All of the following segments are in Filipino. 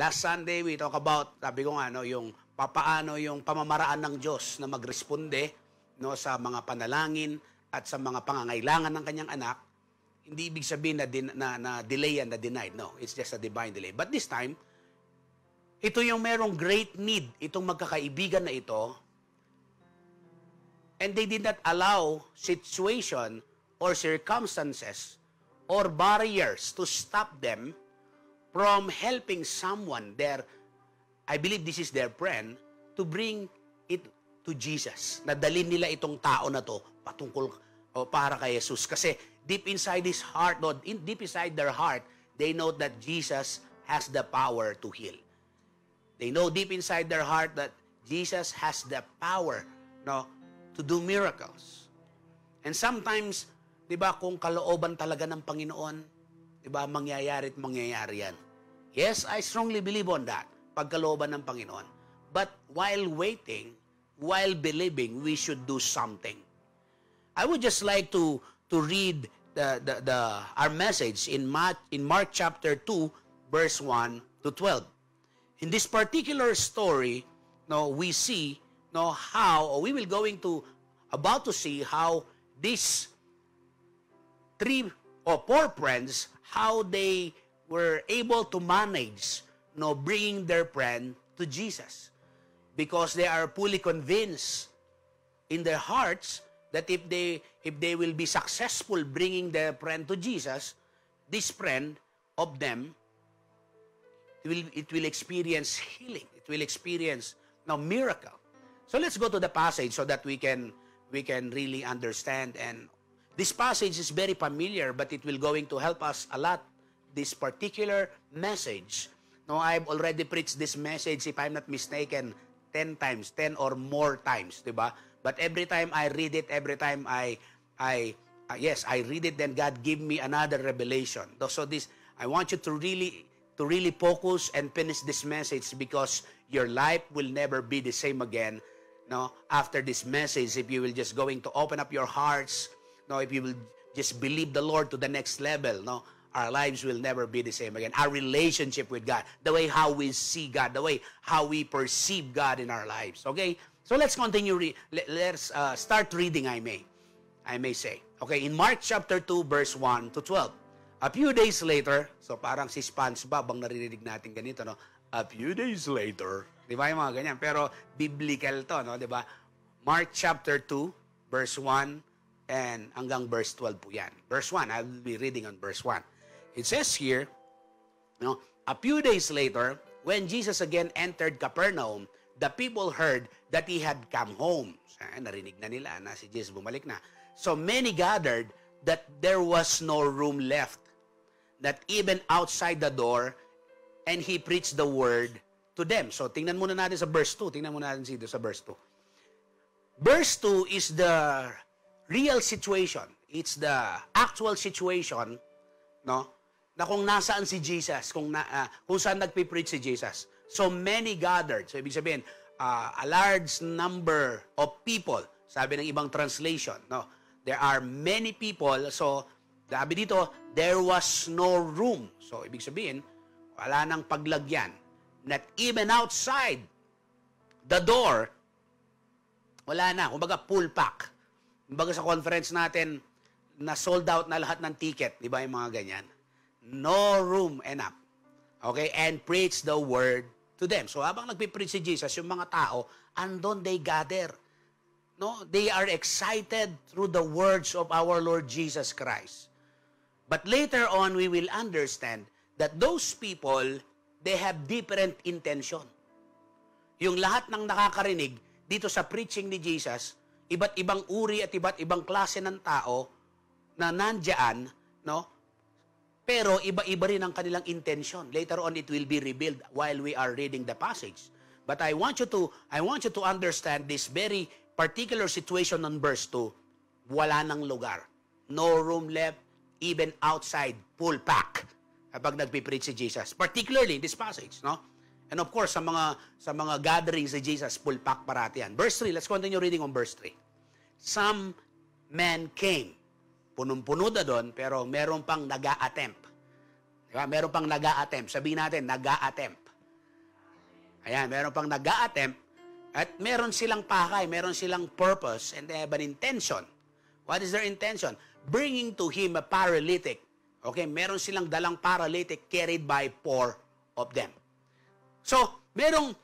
Last Sunday, we talk about, sabi ko nga, no, yung papaano yung pamamaraan ng Diyos na magresponde no, sa mga panalangin at sa mga pangangailangan ng kanyang anak. Hindi ibig sabihin na, din, na, na delay and na denied. No, it's just a divine delay. But this time, ito yung merong great need, itong magkakaibigan na ito, and they did not allow situation or circumstances or barriers to stop them from helping someone their I believe this is their friend to bring it to Jesus. Nadalin nila itong tao na to patungkol o para kay Jesus kasi deep inside his heart, no, in, deep inside their heart, they know that Jesus has the power to heal. They know deep inside their heart that Jesus has the power no to do miracles. And sometimes, 'di ba, kung kalooban talaga ng Panginoon, 'di ba, mangyayari at mangyayari 'yan. Yes, I strongly believe on that pagkalooban ng Panginoon. But while waiting, while believing, we should do something. I would just like to to read the, the, the our message in Mark, in Mark chapter 2 verse 1 to 12. In this particular story, no, we see no how or we will going to about to see how these three or four friends how they were able to manage no, bringing their friend to Jesus. Because they are fully convinced in their hearts that if they if they will be successful bringing their friend to Jesus, this friend of them it will it will experience healing. It will experience no miracle. So let's go to the passage so that we can we can really understand and this passage is very familiar but it will going to help us a lot this particular message No, I've already preached this message, if I'm not mistaken, 10 times, 10 or more times, di ba? But every time I read it, every time I, I, uh, yes, I read it, then God give me another revelation. So this, I want you to really, to really focus and finish this message because your life will never be the same again. No, after this message, if you will just going to open up your hearts, no, if you will just believe the Lord to the next level, no, our lives will never be the same again. Our relationship with God, the way how we see God, the way how we perceive God in our lives. Okay? So let's continue. Re- let's uh, start reading, I may. I may say. Okay, in Mark chapter 2, verse 1 to 12. A few days later, so parang si SpongeBob ang naririnig natin ganito, no? A few days later. Di ba yung mga ganyan? Pero biblical to, no? Di ba? Mark chapter 2, verse 1, and hanggang verse 12 po yan. Verse 1, I will be reading on verse 1. It says here, you know, a few days later, when Jesus again entered Capernaum, the people heard that he had come home. Narinig na nila na si Jesus bumalik na. So many gathered that there was no room left, that even outside the door, and he preached the word to them. So tingnan muna natin sa verse 2. Tingnan muna natin dito sa verse 2. Verse 2 is the real situation. It's the actual situation, no? na kung nasaan si Jesus, kung, na, uh, kung saan nagpipreach si Jesus. So many gathered. So ibig sabihin, uh, a large number of people. Sabi ng ibang translation, no? There are many people. So, sabi dito, there was no room. So, ibig sabihin, wala nang paglagyan. Not even outside the door, wala na. Kumbaga, full pack. Kumbaga sa conference natin, na sold out na lahat ng ticket. Di ba yung mga ganyan? no room enough. Okay? And preach the word to them. So habang nagpipreach si Jesus, yung mga tao, andon they gather. No? They are excited through the words of our Lord Jesus Christ. But later on, we will understand that those people, they have different intention. Yung lahat ng nakakarinig dito sa preaching ni Jesus, iba't ibang uri at iba't ibang klase ng tao na nandyan, no? Pero iba-iba rin ang kanilang intention. Later on, it will be revealed while we are reading the passage. But I want you to, I want you to understand this very particular situation on verse 2. Wala nang lugar. No room left, even outside, full pack. Kapag nagpipreach si Jesus. Particularly this passage, no? And of course, sa mga, sa mga gatherings si Jesus, full pack parati yan. Verse 3, let's continue reading on verse 3. Some men came punong-puno na doon, pero meron pang nag attempt Diba? Meron pang nag attempt Sabihin natin, nag attempt Ayan, meron pang nag attempt at meron silang pakay, meron silang purpose, and they have an intention. What is their intention? Bringing to him a paralytic. Okay, meron silang dalang paralytic carried by four of them. So, merong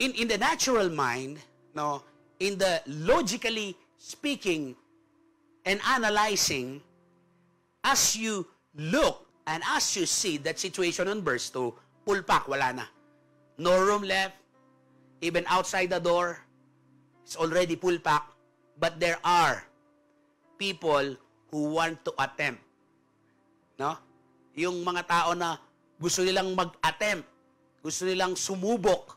in in the natural mind, no, in the logically speaking and analyzing as you look and as you see that situation on verse 2, pulpak, wala na. No room left, even outside the door, it's already pulpak, but there are people who want to attempt. No? Yung mga tao na gusto nilang mag-attempt, gusto nilang sumubok,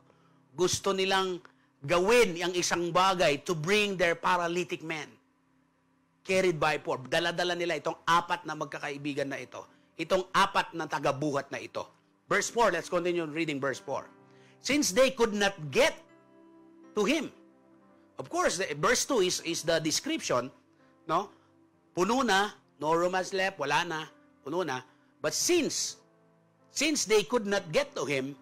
gusto nilang gawin ang isang bagay to bring their paralytic man carried by four. Dala-dala nila itong apat na magkakaibigan na ito. Itong apat na tagabuhat na ito. Verse 4, let's continue reading verse 4. Since they could not get to him. Of course, verse 2 is, is the description, no? Puno na, no room has left, wala na, puno na. But since, since they could not get to him,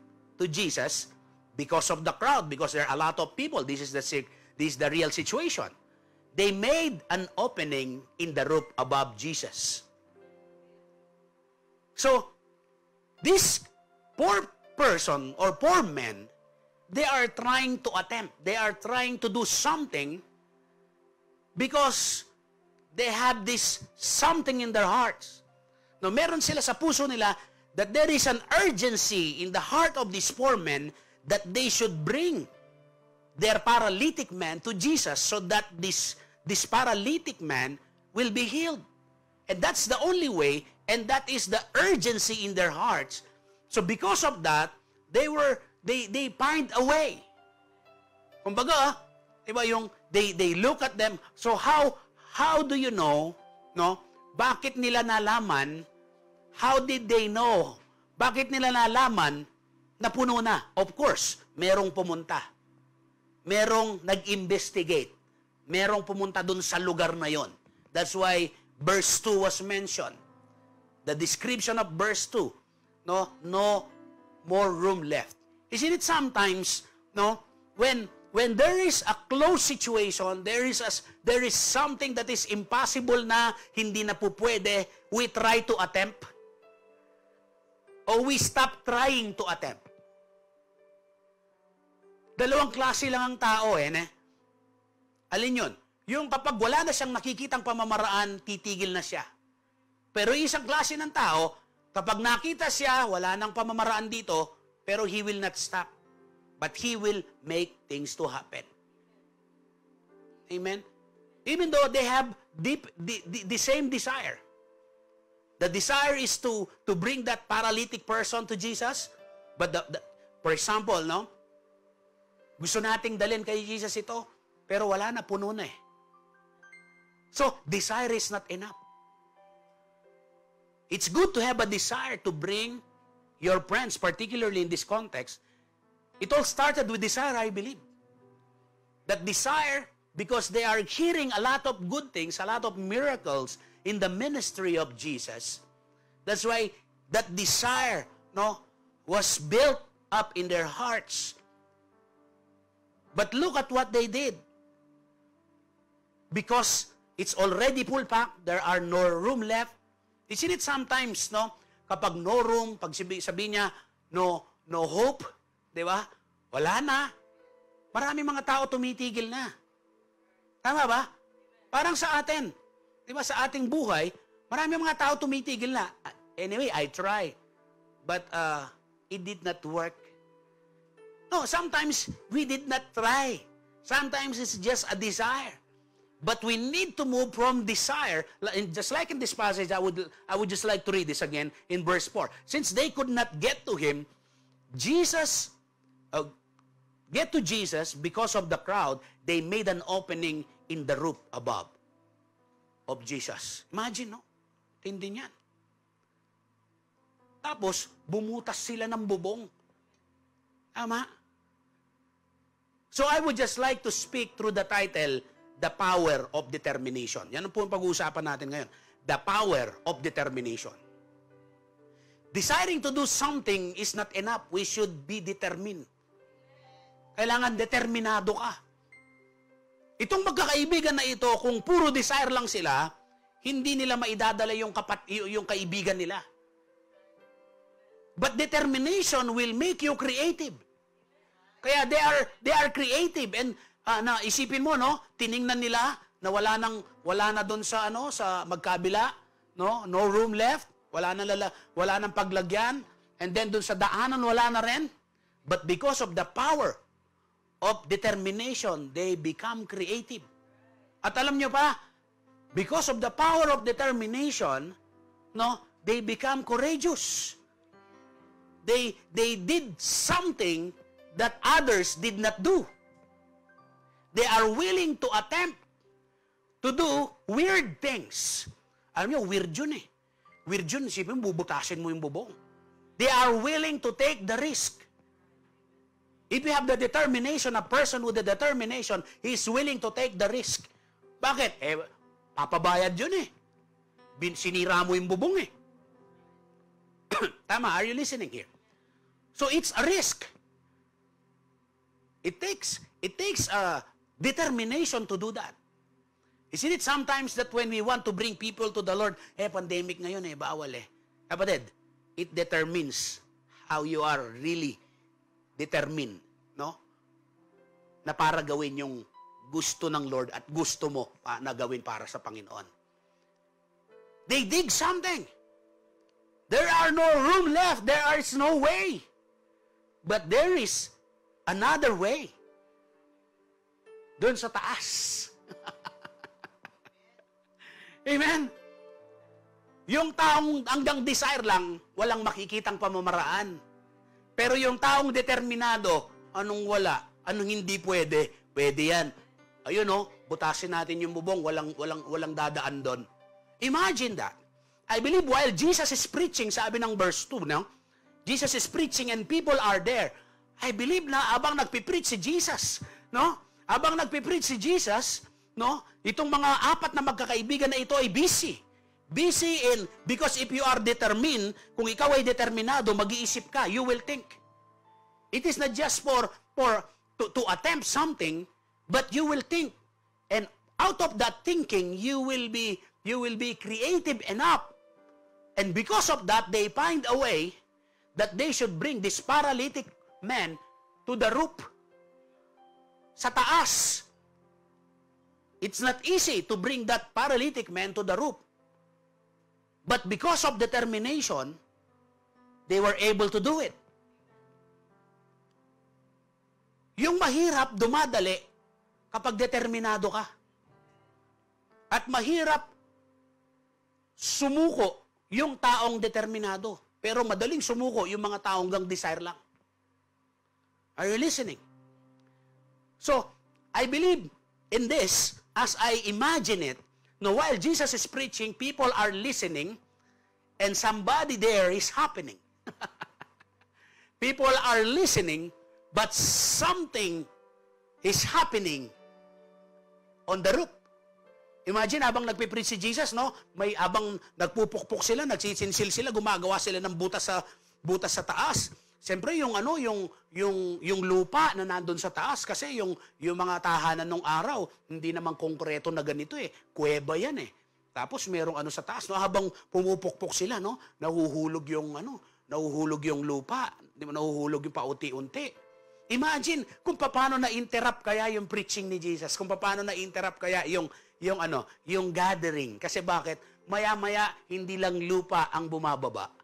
to Jesus, because of the crowd, because there are a lot of people, this is the, this is the real situation. They made an opening in the roof above Jesus. So, this poor person or poor men, they are trying to attempt, they are trying to do something because they have this something in their hearts. No, meron sila sa puso nila that there is an urgency in the heart of these poor men that they should bring their paralytic man to Jesus so that this, this paralytic man will be healed. And that's the only way, and that is the urgency in their hearts. So because of that, they were, they, they find a way. Kumbaga, diba yung, they, they look at them, so how, how do you know, no, bakit nila nalaman, how did they know, bakit nila nalaman na puno na. Of course, merong pumunta. Merong nag-investigate. Merong pumunta dun sa lugar na yon. That's why verse 2 was mentioned. The description of verse 2, no, no more room left. Isn't it sometimes, no, when when there is a close situation, there is a, there is something that is impossible na hindi na po we try to attempt or we stop trying to attempt. Dalawang klase lang ang tao eh. Ne? Alin yun? Yung kapag wala na siyang nakikitang pamamaraan, titigil na siya. Pero isang klase ng tao, kapag nakita siya, wala nang pamamaraan dito, pero he will not stop. But he will make things to happen. Amen? Even though they have deep, the, the, the same desire. The desire is to, to bring that paralytic person to Jesus. But the, the, for example, no? Gusto nating dalhin kay Jesus ito, pero wala na, puno na eh. So, desire is not enough. It's good to have a desire to bring your friends, particularly in this context. It all started with desire, I believe. That desire, because they are hearing a lot of good things, a lot of miracles in the ministry of Jesus. That's why that desire no, was built up in their hearts But look at what they did. Because it's already full pack, there are no room left. Isn't it sometimes, no? Kapag no room, pag sabi, sabi niya, no, no hope, di ba? Wala na. Marami mga tao tumitigil na. Tama ba? Parang sa atin. Di ba, sa ating buhay, marami mga tao tumitigil na. Anyway, I try. But uh, it did not work. No, sometimes we did not try. Sometimes it's just a desire. But we need to move from desire, just like in this passage, I would, I would just like to read this again in verse 4. Since they could not get to him, Jesus, uh, get to Jesus because of the crowd, they made an opening in the roof above of Jesus. Imagine, no? Tindi niyan. Tapos, bumutas sila ng bubong. Tama? So I would just like to speak through the title, The Power of Determination. Yan po ang pag-uusapan natin ngayon. The Power of Determination. Desiring to do something is not enough. We should be determined. Kailangan determinado ka. Itong magkakaibigan na ito, kung puro desire lang sila, hindi nila maidadala yung, kapat, yung kaibigan nila. But determination will make you creative. Kaya they are they are creative and uh, na isipin mo no, tiningnan nila na wala nang wala na doon sa ano sa magkabila, no? No room left, wala na lala, wala nang paglagyan and then doon sa daanan wala na rin. But because of the power of determination, they become creative. At alam nyo pa, because of the power of determination, no, they become courageous. They they did something that others did not do. They are willing to attempt to do weird things. Alam niyo, weird yun eh. Weird yun, isipin mo, bubutasin mo yung bubong. They are willing to take the risk. If you have the determination, a person with the determination, he is willing to take the risk. Bakit? Eh, papabayad yun eh. Bin, sinira mo yung bubong eh. Tama, are you listening here? So it's a risk. It takes it takes a determination to do that. Isn't it sometimes that when we want to bring people to the Lord, eh, pandemic ngayon eh, bawal eh. Kapatid, it determines how you are really determined, no? Na para gawin yung gusto ng Lord at gusto mo pa, na gawin para sa Panginoon. They dig something. There are no room left. There is no way. But there is another way. Doon sa taas. Amen? Yung taong hanggang desire lang, walang makikitang pamamaraan. Pero yung taong determinado, anong wala, anong hindi pwede, pwede yan. Ayun no, butasin natin yung bubong, walang, walang, walang dadaan doon. Imagine that. I believe while Jesus is preaching, sabi ng verse 2, no? Jesus is preaching and people are there. I believe na abang nagpipreach si Jesus, no? Abang nagpipreach si Jesus, no? Itong mga apat na magkakaibigan na ito ay busy. Busy because if you are determined, kung ikaw ay determinado, mag-iisip ka, you will think. It is not just for, for to, to attempt something, but you will think. And out of that thinking, you will be, you will be creative enough. And because of that, they find a way that they should bring this paralytic man to the roof. Sa taas. It's not easy to bring that paralytic man to the roof. But because of determination, they were able to do it. Yung mahirap dumadali kapag determinado ka. At mahirap sumuko yung taong determinado. Pero madaling sumuko yung mga taong gang desire lang. Are you listening? So, I believe in this as I imagine it. No, while Jesus is preaching, people are listening and somebody there is happening. people are listening, but something is happening on the roof. Imagine, habang nagpipreach si Jesus, no? May abang nagpupukpok sila, nagsisinsil sila, gumagawa sila ng butas sa butas sa taas. Siyempre yung ano, yung yung yung lupa na nandoon sa taas kasi yung yung mga tahanan ng araw, hindi naman konkreto na ganito eh. Kuweba 'yan eh. Tapos merong ano sa taas, no? Habang pumupukpok sila, no? Nahuhulog yung ano, nahuhulog yung lupa, di ba nahuhulog yung paunti-unti. Imagine kung paano na-interrupt kaya yung preaching ni Jesus, kung paano na-interrupt kaya yung yung ano, yung gathering. Kasi bakit? Maya-maya hindi lang lupa ang bumababa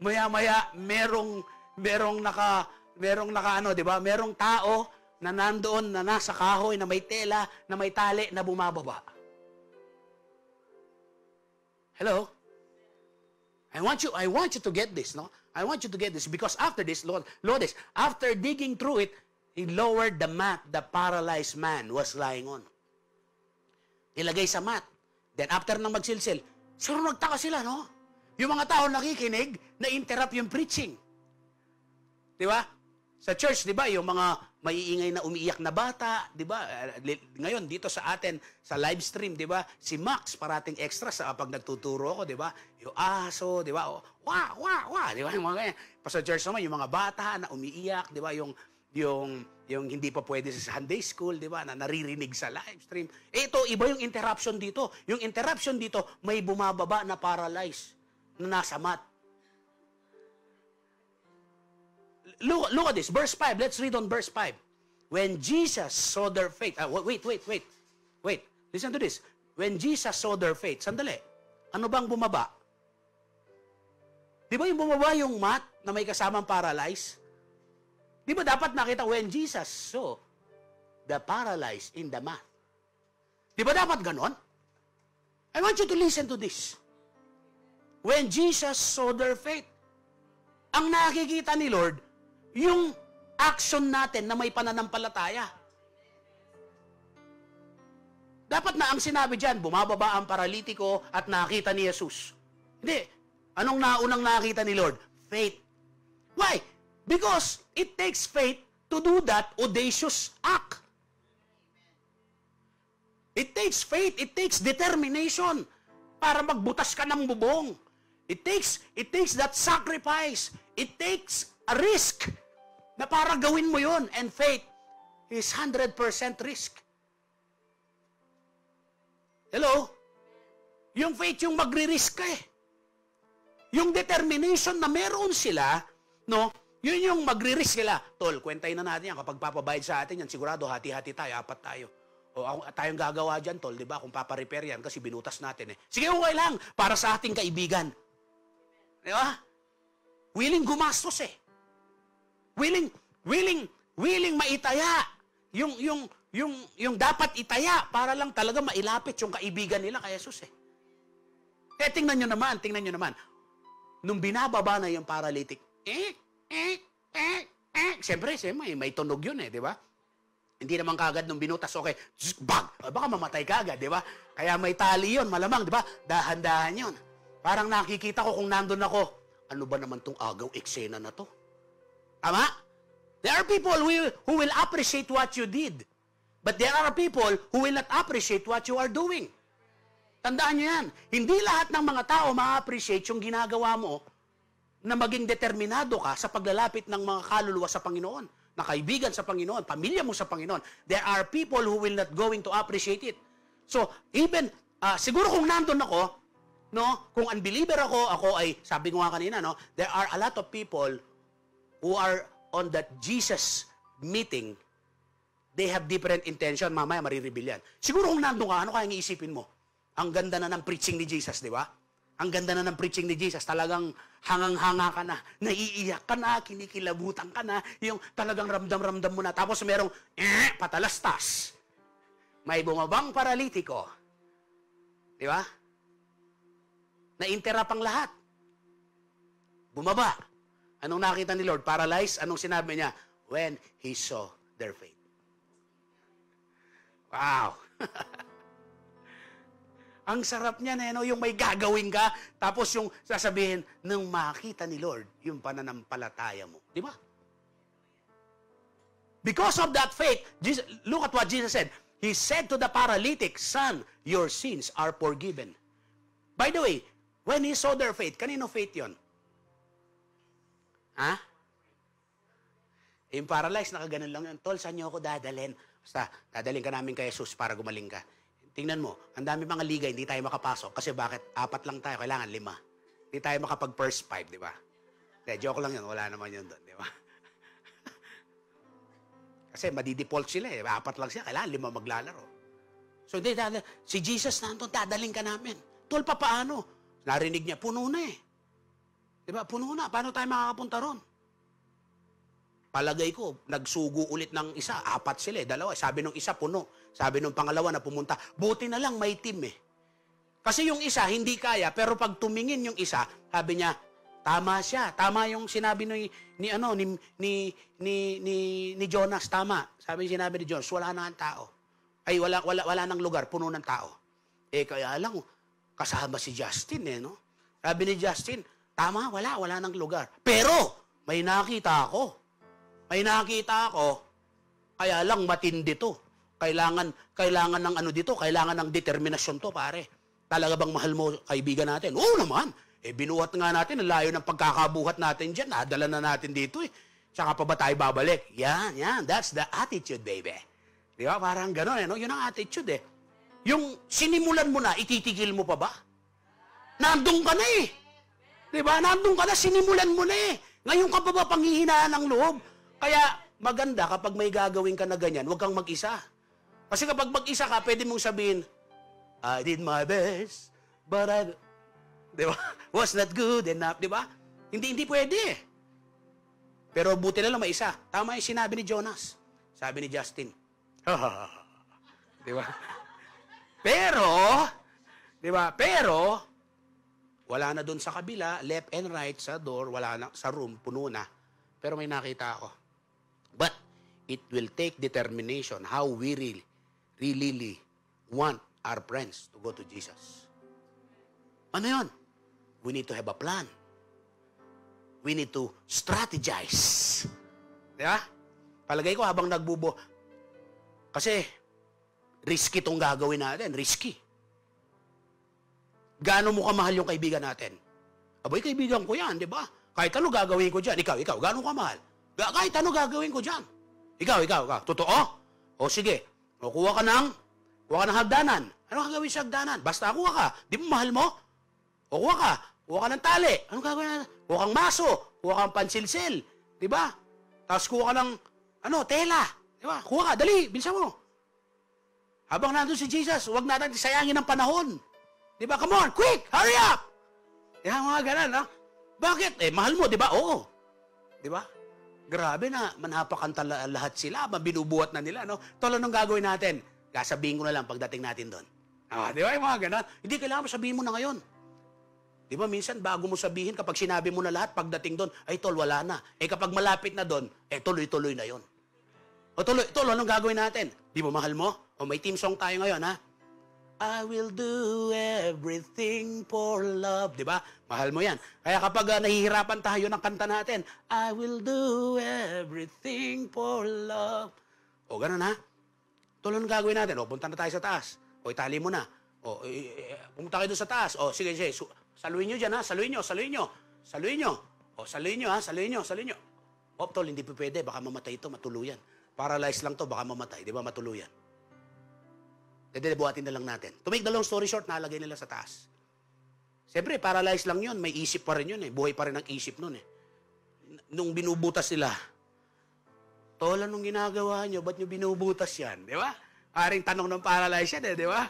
maya-maya merong merong naka merong naka ano, 'di ba? Merong tao na nandoon na nasa kahoy na may tela, na may tali na bumababa. Hello? I want you I want you to get this, no? I want you to get this because after this, Lord, Lord is after digging through it, he lowered the mat the paralyzed man was lying on. Ilagay sa mat. Then after nang magsilsil, sure nagtaka sila, no? Yung mga tao nakikinig, na-interrupt yung preaching. Di ba? Sa church, di ba, yung mga maiingay na umiiyak na bata, di ba? Ngayon, dito sa atin, sa live stream, di ba? Si Max, parating extra sa pag nagtuturo ako, di ba? Yung aso, di ba? Wa, wa, wa, di ba? Yung mga ganyan. Pa sa church naman, yung mga bata na umiiyak, di ba? Yung, yung yung hindi pa pwede sa Sunday school, di ba, na naririnig sa live stream. Eh, ito, iba yung interruption dito. Yung interruption dito, may bumababa na paralyzed na nasa mat. Look, look at this, verse 5. Let's read on verse 5. When Jesus saw their faith, uh, wait, wait, wait, wait. Listen to this. When Jesus saw their faith, sandali, ano bang bumaba? Di ba yung bumaba yung mat na may kasamang paralyzed? Di ba dapat nakita when Jesus saw the paralyzed in the mat? Di ba dapat ganon? I want you to listen to this. When Jesus saw their faith, ang nakikita ni Lord, yung action natin na may pananampalataya. Dapat na ang sinabi dyan, bumababa ang paralitiko at nakita ni Jesus. Hindi. Anong naunang nakita ni Lord? Faith. Why? Because it takes faith to do that audacious act. It takes faith, it takes determination para magbutas ka ng bubong. It takes it takes that sacrifice. It takes a risk na para gawin mo 'yon and faith is 100% risk. Hello? Yung faith yung magre-risk ka eh. Yung determination na meron sila, no? Yun yung magre-risk sila. Tol, kwentay na natin yan. Kapag papabayad sa atin yan, sigurado hati-hati tayo, apat tayo. O tayong gagawa dyan, tol, di ba? Kung paparepair yan, kasi binutas natin eh. Sige, okay lang. Para sa ating kaibigan. Di ba? Willing gumastos eh. Willing, willing, willing maitaya. Yung, yung, yung, yung dapat itaya para lang talaga mailapit yung kaibigan nila kay Jesus eh. Eh, tingnan nyo naman, tingnan nyo naman. Nung binababa na yung paralytic, eh, eh, eh, eh. Siyempre, siyempre, may, may tunog yun eh, di ba? Hindi naman kagad nung binutas, okay, zzz, bag, baka mamatay kagad, di ba? Kaya may tali yun, malamang, di ba? Dahan-dahan yun. Parang nakikita ko kung nandun ako, ano ba naman tong agaw eksena na to? Tama? There are people who will, who will appreciate what you did. But there are people who will not appreciate what you are doing. Tandaan nyo yan. Hindi lahat ng mga tao ma-appreciate yung ginagawa mo na maging determinado ka sa paglalapit ng mga kaluluwa sa Panginoon, na kaibigan sa Panginoon, pamilya mo sa Panginoon. There are people who will not going to appreciate it. So, even, uh, siguro kung nandun ako, no, kung unbeliever ako, ako ay, sabi ko nga kanina, no, there are a lot of people who are on that Jesus meeting, they have different intention, mamaya marireveal yan. Siguro kung nandun ka, ano kaya iisipin mo? Ang ganda na ng preaching ni Jesus, di ba? Ang ganda na ng preaching ni Jesus, talagang hangang-hanga ka na, naiiyak ka na, kinikilabutan ka na, yung talagang ramdam-ramdam mo na. Tapos merong, eh, patalastas. May bumabang paralitiko. Di ba? Na-interrupt ang lahat. Bumaba. Anong nakita ni Lord? Paralyzed? Anong sinabi niya? When He saw their faith. Wow! Ang sarap niya eh, no? yung may gagawin ka, tapos yung sasabihin, nang makita ni Lord, yung pananampalataya mo. Di ba? Because of that faith, Jesus, look at what Jesus said. He said to the paralytic, Son, your sins are forgiven. By the way, when he saw their faith, kanino faith yon? Ha? Yung paralyzed, nakaganon lang yun. Tol, saan niyo ako dadalhin? Basta, dadalhin ka namin kay Jesus para gumaling ka. Tingnan mo, ang dami mga liga, hindi tayo makapasok. Kasi bakit? Apat lang tayo, kailangan lima. Hindi tayo makapag first five, di ba? De, joke lang yun, wala naman yun doon, di ba? Kasi madidefault sila eh. Apat lang sila, kailangan lima maglalaro. So hindi, si Jesus nandun, dadaling ka namin. Tol, pa paano? Narinig niya, puno na eh. Di ba? Puno na. Paano tayo makakapunta ron? Palagay ko, nagsugo ulit ng isa. Apat sila eh, dalawa. Sabi nung isa, puno. Sabi nung pangalawa na pumunta, buti na lang may team eh. Kasi yung isa, hindi kaya, pero pag tumingin yung isa, sabi niya, tama siya. Tama yung sinabi ni, ni ano, ni, ni, ni, ni, ni Jonas, tama. Sabi sinabi ni Jonas, wala na ang tao. Ay, wala, wala, wala nang lugar, puno ng tao. Eh, kaya lang, kasama si Justin eh, no? Sabi ni Justin, tama, wala, wala nang lugar. Pero, may nakita ako. May nakita ako, kaya lang matindi to. Kailangan, kailangan ng ano dito, kailangan ng determinasyon to, pare. Talaga bang mahal mo kaibigan natin? Oo naman. Eh, binuhat nga natin, ang layo ng pagkakabuhat natin dyan, nadala na natin dito eh. Tsaka pa ba tayo babalik? Yan, yan. That's the attitude, baby. Di ba? Parang gano'n, eh, no? Yun ang attitude, eh. Yung sinimulan mo na, ititigil mo pa ba? Nandun ka na, eh. Di ba? Nandun ka na, sinimulan mo na, eh. Ngayon ka pa ba panghihinaan ng loob? Kaya, maganda kapag may gagawin ka na ganyan, huwag kang mag-isa. Kasi kapag mag-isa ka, pwede mong sabihin, I did my best, but I... Di ba? Was not good enough, di ba? Hindi, hindi pwede. Pero buti na lang may isa. Tama yung sinabi ni Jonas. Sabi ni Justin. di ba? Pero, di ba? Pero, wala na doon sa kabila, left and right sa door, wala na sa room, puno na. Pero may nakita ako. But, it will take determination how we really, really want our friends to go to Jesus. Ano yon? We need to have a plan. We need to strategize. Di ba? Palagay ko habang nagbubo, kasi risky itong gagawin natin. Risky. Gaano mo kamahal yung kaibigan natin? Abay, kaibigan ko yan, di ba? Kahit ano gagawin ko dyan. Ikaw, ikaw, gaano kamahal? Kahit ano gagawin ko dyan. Ikaw, ikaw, ikaw. Totoo? O sige. O kuha ka ng, kuha ka ng hagdanan. Ano gagawin sa hagdanan? Basta kuha ka. Di mo mahal mo? O kuha ka. Kuha ka ng tali. Ano gagawin natin? Kuha kang maso. Kuha kang pansilsil. Di ba? Tapos kuha ka ng, ano, tela. Di ba? Kuha ka. Dali. Bilisan mo. Habang nandun si Jesus, huwag natin sayangin ng panahon. Di ba? Come on, quick, hurry up! Yan, mga ganun, no? Bakit? Eh, mahal mo, di ba? Oo. Di ba? Grabe na, manapakanta la- lahat sila, binubuhat na nila, no? Tol, anong gagawin natin? Kasabihin ko na lang pagdating natin doon. Ah, di ba? Mga ganun. Hindi kailangan mo sabihin mo na ngayon. Di ba, minsan bago mo sabihin, kapag sinabi mo na lahat, pagdating doon, ay tol, wala na. Eh kapag malapit na doon, eh tuloy-tuloy na yon. O tuloy, tol, anong gagawin natin? Di mo mahal mo? O may team song tayo ngayon, ha? I will do everything for love. Di ba? Mahal mo yan. Kaya kapag uh, nahihirapan tayo ng kanta natin, I will do everything for love. O ganun ha? Tuloy ang gagawin natin. O punta na tayo sa taas. O itali mo na. O i- i- pumunta kayo doon sa taas. O sige, sige. Su- saluhin nyo dyan ha. Saluhin nyo, saluhin nyo. Saluhin nyo. O saluhin nyo ha. Saluhin nyo, saluhin nyo. O tol, hindi pa pwede. Baka mamatay ito, matuluyan. Paralyzed lang to, baka mamatay. Di ba matuluyan? Dedelebuhatin na lang natin. To make the long story short, nalagay nila sa taas. Siyempre, paralyzed lang yun. May isip pa rin yun eh. Buhay pa rin ang isip nun eh. Nung binubutas sila, Tol, anong ginagawa nyo? Ba't nyo binubutas yan? Di ba? Aring tanong ng paralyzed yan eh, di ba?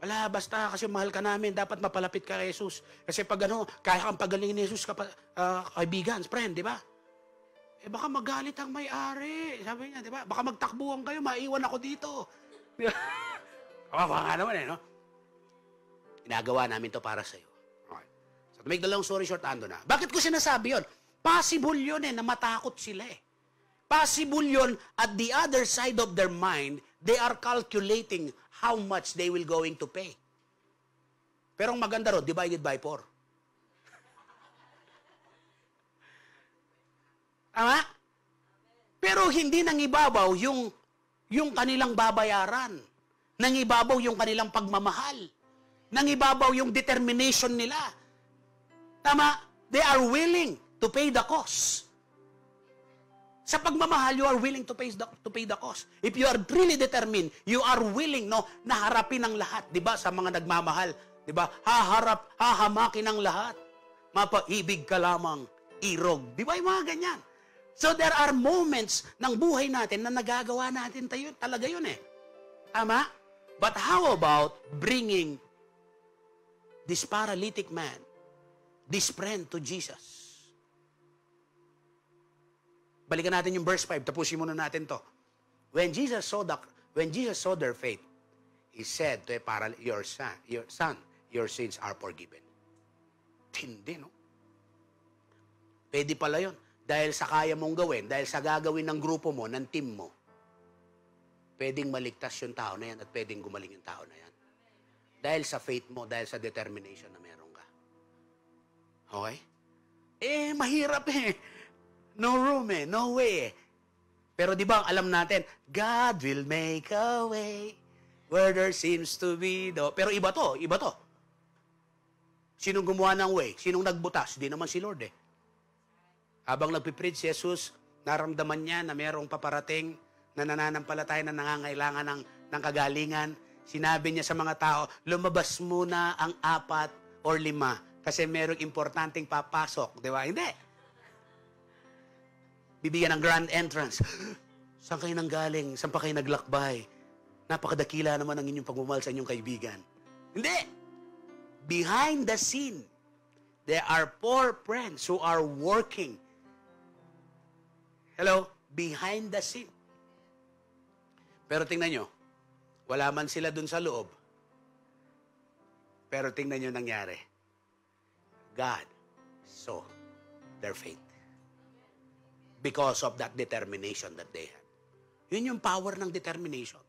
Wala, basta kasi mahal ka namin, dapat mapalapit ka kay Jesus. Kasi pag ano, kaya kang pagalingin ni Jesus, kapa, ah, kaibigan, friend, di ba? Eh baka magalit ang may-ari. Sabi niya, di ba? Baka magtakbuhan kayo, maiwan ako dito. Kawawa nga naman eh, no? Ginagawa namin to para sa'yo. Okay. So to make the long story short, ando na. Bakit ko sinasabi yon? Possible yun eh, na matakot sila eh. Possible yun at the other side of their mind, they are calculating how much they will going to pay. Pero ang maganda ro, divided by four. Tama? Pero hindi nang ibabaw yung, yung kanilang babayaran. Nang ibabaw yung kanilang pagmamahal. Nang ibabaw yung determination nila. Tama? They are willing to pay the cost. Sa pagmamahal, you are willing to pay the, to pay the cost. If you are really determined, you are willing no, na harapin ang lahat. Di ba? Sa mga nagmamahal. Di ba? Haharap, hahamakin ang lahat. Mapaibig ka lamang, irog. Di ba yung mga ganyan? So there are moments ng buhay natin na nagagawa natin tayo, talaga yun eh. Tama? But how about bringing this paralytic man, this friend to Jesus? Balikan natin yung verse 5. Tapusin muna natin to. When Jesus saw the when Jesus saw their faith, he said to a paral your son, your son, your sins are forgiven. Tindi, no? Pwede pala yun. Dahil sa kaya mong gawin, dahil sa gagawin ng grupo mo, ng team mo, pwedeng maligtas yung tao na yan at pwedeng gumaling yung tao na yan. Dahil sa faith mo, dahil sa determination na meron ka. Okay? Eh, mahirap eh. No room eh. No way eh. Pero di ba, alam natin, God will make a way where there seems to be no... Pero iba to, iba to. Sinong gumawa ng way? Sinong nagbutas? Di naman si Lord eh. Habang nagpipreach si Jesus, naramdaman niya na mayroong paparating na nananampalataya na nangangailangan ng, ng kagalingan. Sinabi niya sa mga tao, lumabas muna ang apat or lima kasi merong importanteng papasok. Di ba? Hindi. Bibigyan ng grand entrance. Saan kayo nanggaling? Saan pa kayo naglakbay? Napakadakila naman ang inyong pagmamahal sa inyong kaibigan. Hindi. Behind the scene, there are poor friends who are working. Hello? Behind the scene. Pero tingnan nyo, wala man sila dun sa loob. Pero tingnan nyo nangyari. God saw their faith. Because of that determination that they had. Yun yung power ng determination.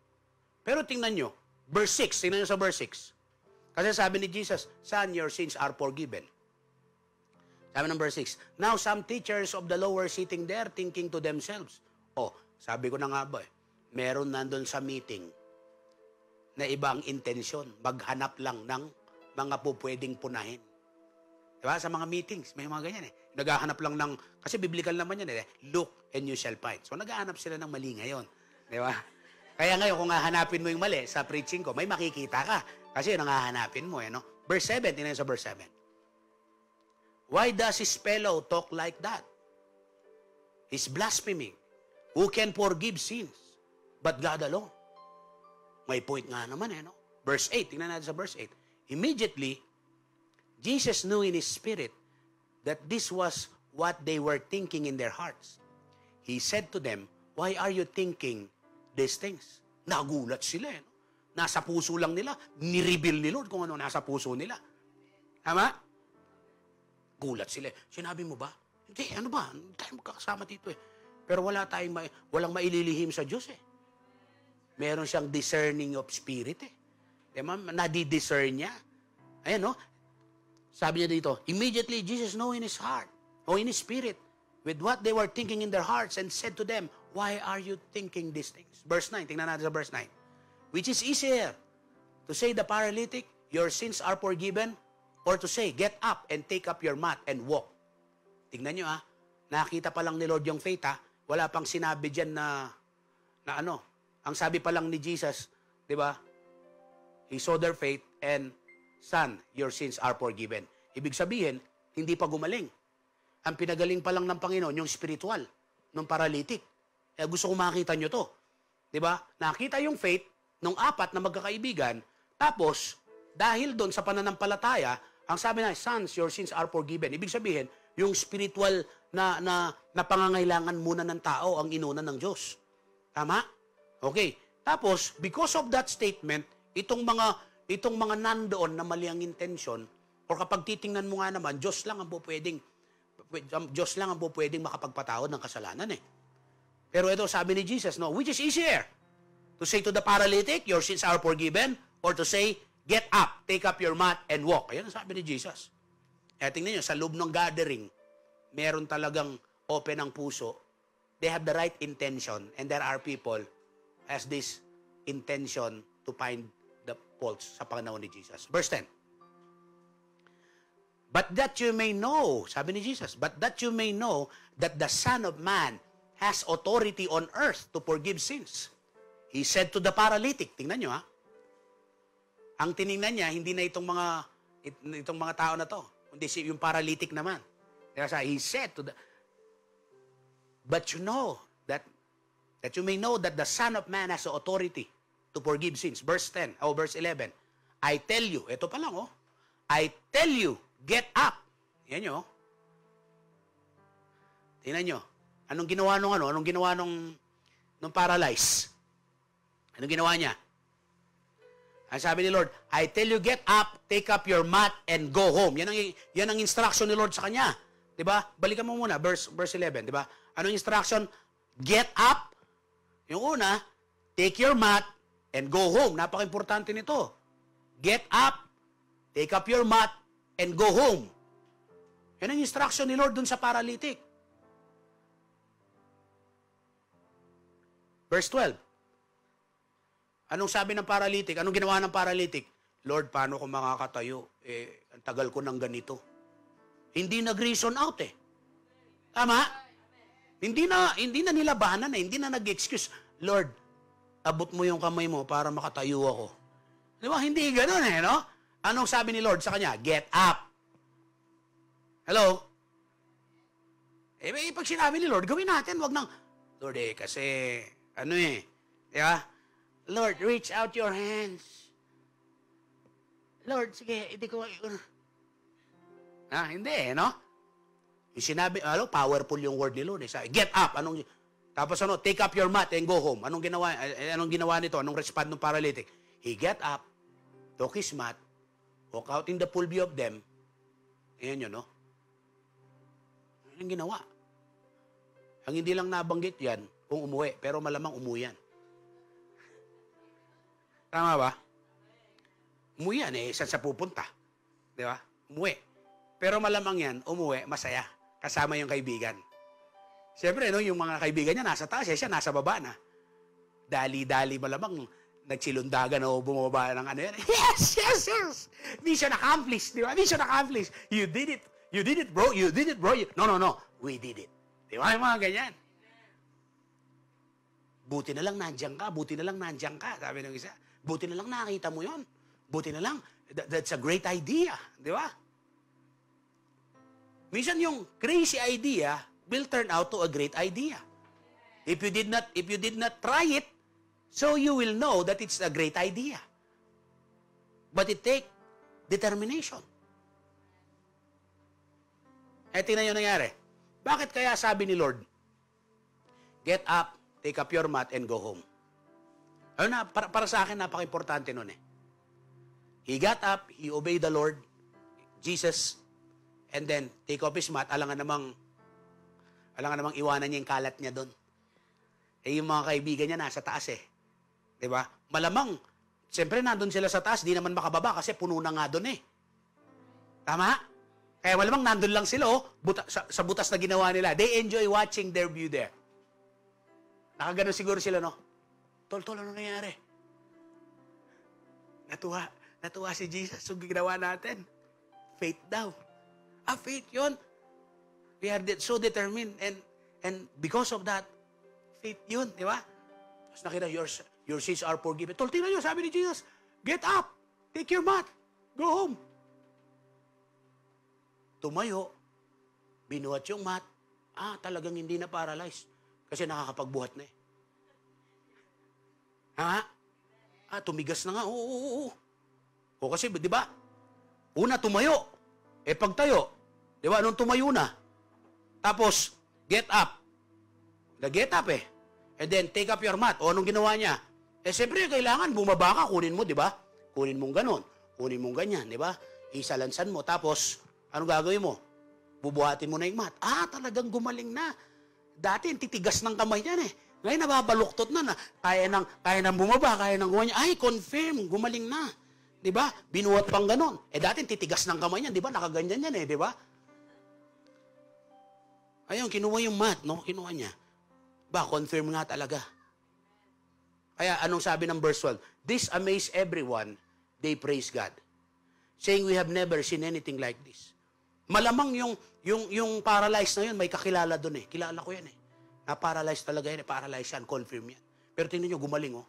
Pero tingnan nyo, verse 6, tingnan nyo sa verse 6. Kasi sabi ni Jesus, Son, your sins are forgiven. Sabi verse 6, Now some teachers of the law were sitting there thinking to themselves, Oh, sabi ko na nga ba eh, meron nandun sa meeting na ibang intensyon, maghanap lang ng mga po pwedeng punahin. Diba? Sa mga meetings, may mga ganyan eh. Naghahanap lang ng, kasi biblical naman yan eh, look and you shall find. So naghahanap sila ng mali ngayon. Di ba? Kaya ngayon, kung hahanapin mo yung mali sa preaching ko, may makikita ka. Kasi yun ang mo eh, no? Verse 7, tingnan sa verse 7. Why does his fellow talk like that? He's blaspheming. Who can forgive sins? But God alone. May point nga naman eh, no? Verse 8, tingnan natin sa verse 8. Immediately, Jesus knew in his spirit that this was what they were thinking in their hearts. He said to them, Why are you thinking these things? Nagulat sila eh, no? Nasa puso lang nila. Nireveal ni Lord kung ano nasa puso nila. Tama? Gulat sila. Sinabi mo ba? Hindi, ano ba? Hindi tayo magkakasama dito eh. Pero wala tayong, ma- walang maililihim sa Diyos eh. Meron siyang discerning of spirit eh. Diba? Nadi-discern niya. Ayan no? Sabi niya dito, immediately Jesus knew in his heart, or in his spirit, with what they were thinking in their hearts and said to them, Why are you thinking these things? Verse 9, tingnan natin sa verse 9. Which is easier, to say the paralytic, your sins are forgiven, or to say, get up and take up your mat and walk. Tingnan nyo ah, nakita pa lang ni Lord yung faith ah, wala pang sinabi dyan na, na ano, ang sabi pa lang ni Jesus, di ba? He saw their faith and, son, your sins are forgiven. Ibig sabihin, hindi pa gumaling. Ang pinagaling pa lang ng Panginoon, yung spiritual, ng paralytic. Eh, gusto ko makita nyo to. Di ba? Nakita yung faith ng apat na magkakaibigan, tapos, dahil doon sa pananampalataya, ang sabi na, sons, your sins are forgiven. Ibig sabihin, yung spiritual na, na, na pangangailangan muna ng tao ang inuna ng Diyos. Tama? Okay. Tapos, because of that statement, itong mga itong mga nandoon na mali ang intensyon, or kapag titingnan mo nga naman, Diyos lang ang po pwedeng, Diyos lang ang po pwedeng makapagpatawad ng kasalanan eh. Pero ito, sabi ni Jesus, no, which is easier? To say to the paralytic, your sins are forgiven, or to say, get up, take up your mat, and walk. Ayan ang sabi ni Jesus. Eh, tingnan nyo, sa loob ng gathering, meron talagang open ang puso. They have the right intention, and there are people has this intention to find the faults sa panahon ni Jesus. Verse 10. But that you may know, sabi ni Jesus, but that you may know that the Son of Man has authority on earth to forgive sins. He said to the paralytic, tingnan nyo ha, ang tiningnan niya, hindi na itong mga itong mga tao na to, kundi si yung paralytic naman. Kaya he said to the, but you know that that you may know that the Son of Man has authority to forgive sins. Verse 10, oh, verse 11. I tell you, ito pa lang, oh. I tell you, get up. Yan nyo. Tingnan nyo. Anong ginawa nung ano? Anong ginawa nung, nung paralyzed? Anong ginawa niya? Ang sabi ni Lord, I tell you, get up, take up your mat, and go home. Yan ang, yan ang instruction ni Lord sa kanya. Diba? Balikan mo muna, verse, verse 11. Diba? Anong instruction? Get up. Yung una, take your mat, and go home. Napaka-importante nito. Get up, take up your mat, and go home. Yan ang instruction ni Lord dun sa paralytic. Verse 12. Anong sabi ng paralytic? Anong ginawa ng paralytic? Lord, paano ko makakatayo? Eh, ang tagal ko ng ganito. Hindi nag-reason out eh. Tama? Hindi na, hindi na nilabanan eh. Hindi na nag-excuse. Lord, abot mo yung kamay mo para makatayo ako. Di ba? Hindi ganun eh, no? Anong sabi ni Lord sa kanya? Get up. Hello? Eh, pag sinabi ni Lord, gawin natin. Wag nang, Lord eh, kasi, ano eh, di ba? Lord, reach out your hands. Lord, sige, hindi ko, ah, hindi eh, no? Yung sinabi, ano, powerful yung word ni Lord. Eh. Sabi, get up. Anong, tapos ano, take up your mat and go home. Anong ginawa, eh, anong ginawa nito? Anong respond ng paralytic? He get up, took his mat, walk out in the full view of them. Ayan yun, no? Anong ginawa? Ang hindi lang nabanggit yan, kung umuwi, pero malamang umuwi yan. Tama ba? Umuwi yan, eh, saan sa pupunta? Di ba? Umuwi. Pero malamang yan, umuwi, masaya. Kasama yung kaibigan. Siyempre, no, yung mga kaibigan niya nasa taas, eh, siya nasa baba na. Dali-dali malamang nagsilundagan o bumaba ng ano yan. Yes, yes, yes! Mission accomplished, di ba? Mission accomplished. You did it. You did it, bro. You did it, bro. You... No, no, no. We did it. Di ba? Yung mga ganyan. Buti na lang nandiyan ka. Buti na lang nandiyan ka. Sabi ng isa. Buti na lang nakita mo yon. Buti na lang. That, that's a great idea. Di ba? Minsan yung crazy idea will turn out to a great idea. If you did not if you did not try it, so you will know that it's a great idea. But it take determination. Eh, tingnan nyo nangyari. Bakit kaya sabi ni Lord, get up, take up your mat, and go home? Ano na, para, para sa akin, napaka-importante nun eh. He got up, he obeyed the Lord, Jesus, and then take off his mat, alangan namang, alangan namang iwanan niya yung kalat niya doon. Eh, yung mga kaibigan niya nasa taas eh. Ba? Malamang, siyempre nandun sila sa taas, di naman makababa kasi puno na nga doon eh. Tama? Kaya malamang nandun lang sila, oh, buta, sa, sa butas na ginawa nila. They enjoy watching their view there. Nakaganon siguro sila, no? Tol, tol, ano nangyari? Natuwa, natuwa si Jesus sa ginawa natin. Faith daw. Ah, faith yun. We are so determined and and because of that, faith yun, di ba? Tapos nakita, your, your sins are forgiven. Tol, tingnan nyo, sabi ni Jesus, get up, take your mat, go home tumayo, binuhat yung mat, ah, talagang hindi na paralyzed. Kasi nakakapagbuhat na eh. Ha? Ah, tumigas na nga. Oo, oo, oo. O kasi, di ba? Una, tumayo. Eh, pagtayo. Di ba? Nung tumayo na. Tapos, get up. Na-get up eh. And then, take up your mat. O, anong ginawa niya? Eh, siyempre, kailangan bumaba ka, kunin mo, di ba? Kunin mong ganon. Kunin mong ganyan, di ba? Isalansan mo. Tapos, ano gagawin mo? Bubuhatin mo na yung mat. Ah, talagang gumaling na. Dati, titigas ng kamay niyan eh. Ngayon, nababaluktot na na. Kaya nang, kaya nang bumaba, kaya nang gumawa Ay, confirm, gumaling na. Di ba? Binuhat pang ganon. Eh, dati, titigas ng kamay niyan. Di ba? Nakaganyan yan eh. Di ba? Ayun, kinuha yung mat, no? Kinuha niya. Ba, confirm nga talaga. Kaya, anong sabi ng verse 12? This amazed everyone. They praise God. Saying, we have never seen anything like this. Malamang yung, yung, yung paralyzed na yun, may kakilala doon eh. Kilala ko yan eh. Na-paralyzed talaga yan. Paralyzed yan, confirm yan. Pero tingnan nyo, gumaling oh.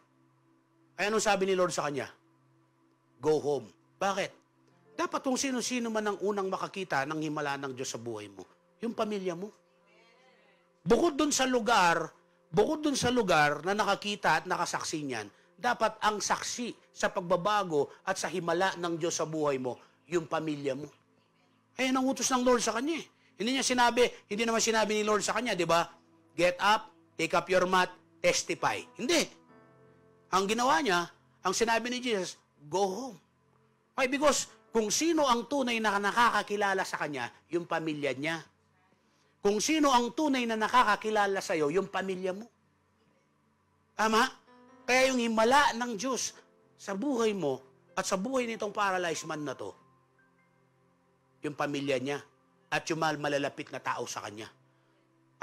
Ay anong sabi ni Lord sa kanya? Go home. Bakit? Dapat kung sino-sino man ang unang makakita ng himala ng Diyos sa buhay mo, yung pamilya mo. Bukod dun sa lugar, bukod dun sa lugar na nakakita at nakasaksi niyan, dapat ang saksi sa pagbabago at sa himala ng Diyos sa buhay mo, yung pamilya mo. Eh, ang utos ng Lord sa kanya eh. Hindi niya sinabi, hindi naman sinabi ni Lord sa kanya, di ba? Get up, take up your mat, testify. Hindi. Ang ginawa niya, ang sinabi ni Jesus, go home. Why? Because kung sino ang tunay na nakakakilala sa kanya, yung pamilya niya. Kung sino ang tunay na nakakakilala sa iyo, yung pamilya mo. Tama? Kaya yung himala ng Diyos sa buhay mo at sa buhay nitong paralyzed man na to, yung pamilya niya at yung malalapit na tao sa kanya.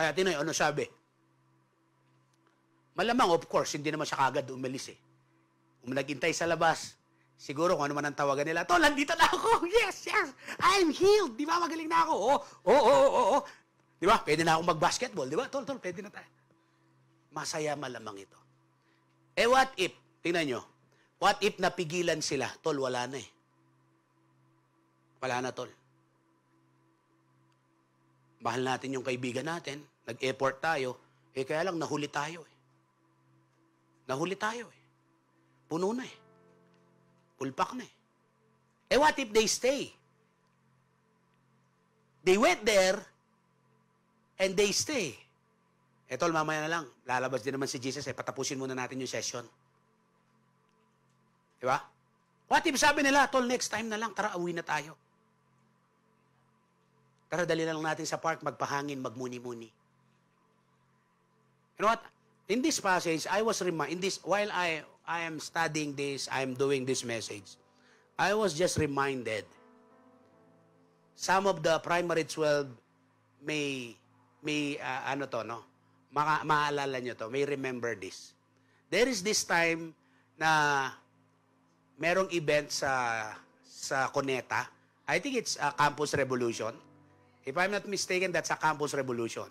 Kaya tinoy, ano sabi? Malamang, of course, hindi naman siya kagad umalis eh. Kung naghintay sa labas, siguro kung ano man ang tawagan nila, Tol, nandito na ako! Yes, yes! I'm healed! Di ba magaling na ako? Oo, oo, oo, oo. Di ba? Pwede na akong mag-basketball. Di ba? Tol, tol, pwede na tayo. Masaya malamang ito. Eh what if, tingnan nyo, what if napigilan sila? Tol, wala na eh. Wala na, tol. Mahal natin yung kaibigan natin. Nag-effort tayo. Eh kaya lang, nahuli tayo eh. Nahuli tayo eh. Puno na eh. Pulpak na eh. Eh what if they stay? They went there and they stay. Eh tol, mamaya na lang. Lalabas din naman si Jesus eh. Patapusin muna natin yung session. Di ba? What if sabi nila, tol, next time na lang, tara, uwi na tayo. Tara, dali na lang natin sa park, magpahangin, magmuni-muni. You know what? In this passage, I was reminded, in this, while I, I am studying this, I am doing this message, I was just reminded, some of the primary 12 may, may, uh, ano to, no? Maka, maalala nyo to, may remember this. There is this time na merong event sa sa Cuneta. I think it's a campus revolution. If I'm not mistaken, that's a campus revolution.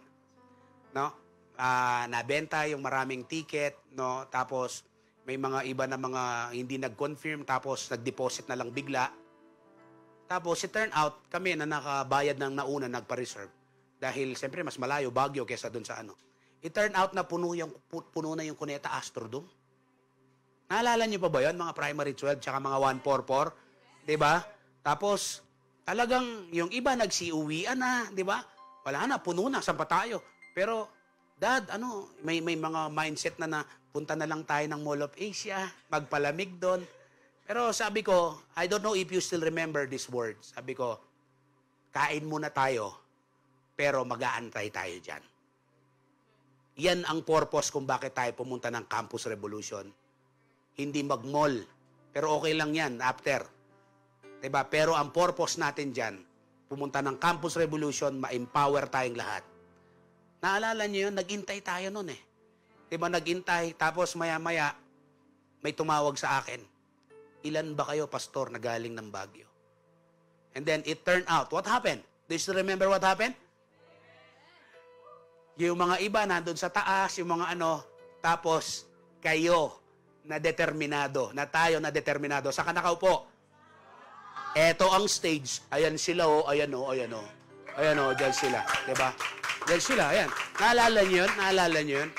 No? Ah, nabenta yung maraming ticket, no? Tapos may mga iba na mga hindi nag-confirm tapos nag-deposit na lang bigla. Tapos it turn out kami na nakabayad ng nauna nagpa-reserve dahil siyempre mas malayo Baguio kaysa doon sa ano. It turn out na puno yung pu- puno na yung Cuneta Astrodome. Naalala niyo pa ba 'yon mga primary 12 tsaka mga 144, 'di ba? Tapos talagang yung iba nagsiuwian na, 'di ba? Wala na, puno na, saan tayo? Pero dad, ano, may may mga mindset na na punta na lang tayo ng Mall of Asia, magpalamig doon. Pero sabi ko, I don't know if you still remember these words. Sabi ko, kain muna tayo, pero mag-aantay tayo dyan. Yan ang purpose kung bakit tayo pumunta ng Campus Revolution. Hindi mag-mall. Pero okay lang yan after. 'Di ba? Pero ang purpose natin dyan, pumunta ng Campus Revolution, ma-empower tayong lahat. Naalala niyo yun, nagintay tayo noon eh. 'Di ba nagintay, tapos maya-maya, may tumawag sa akin. Ilan ba kayo, pastor, na galing ng Baguio? And then it turned out, what happened? Do you remember what happened? Yung mga iba nandun sa taas, yung mga ano, tapos kayo na determinado, na tayo na determinado. Saka nakaupo. Eto ang stage. Ayan sila oh, ayan oh, ayan oh. Ayan oh, dyan sila. 'Di ba? Dyan sila, ayan. Naalala niyo yun? Naalala niyo yun?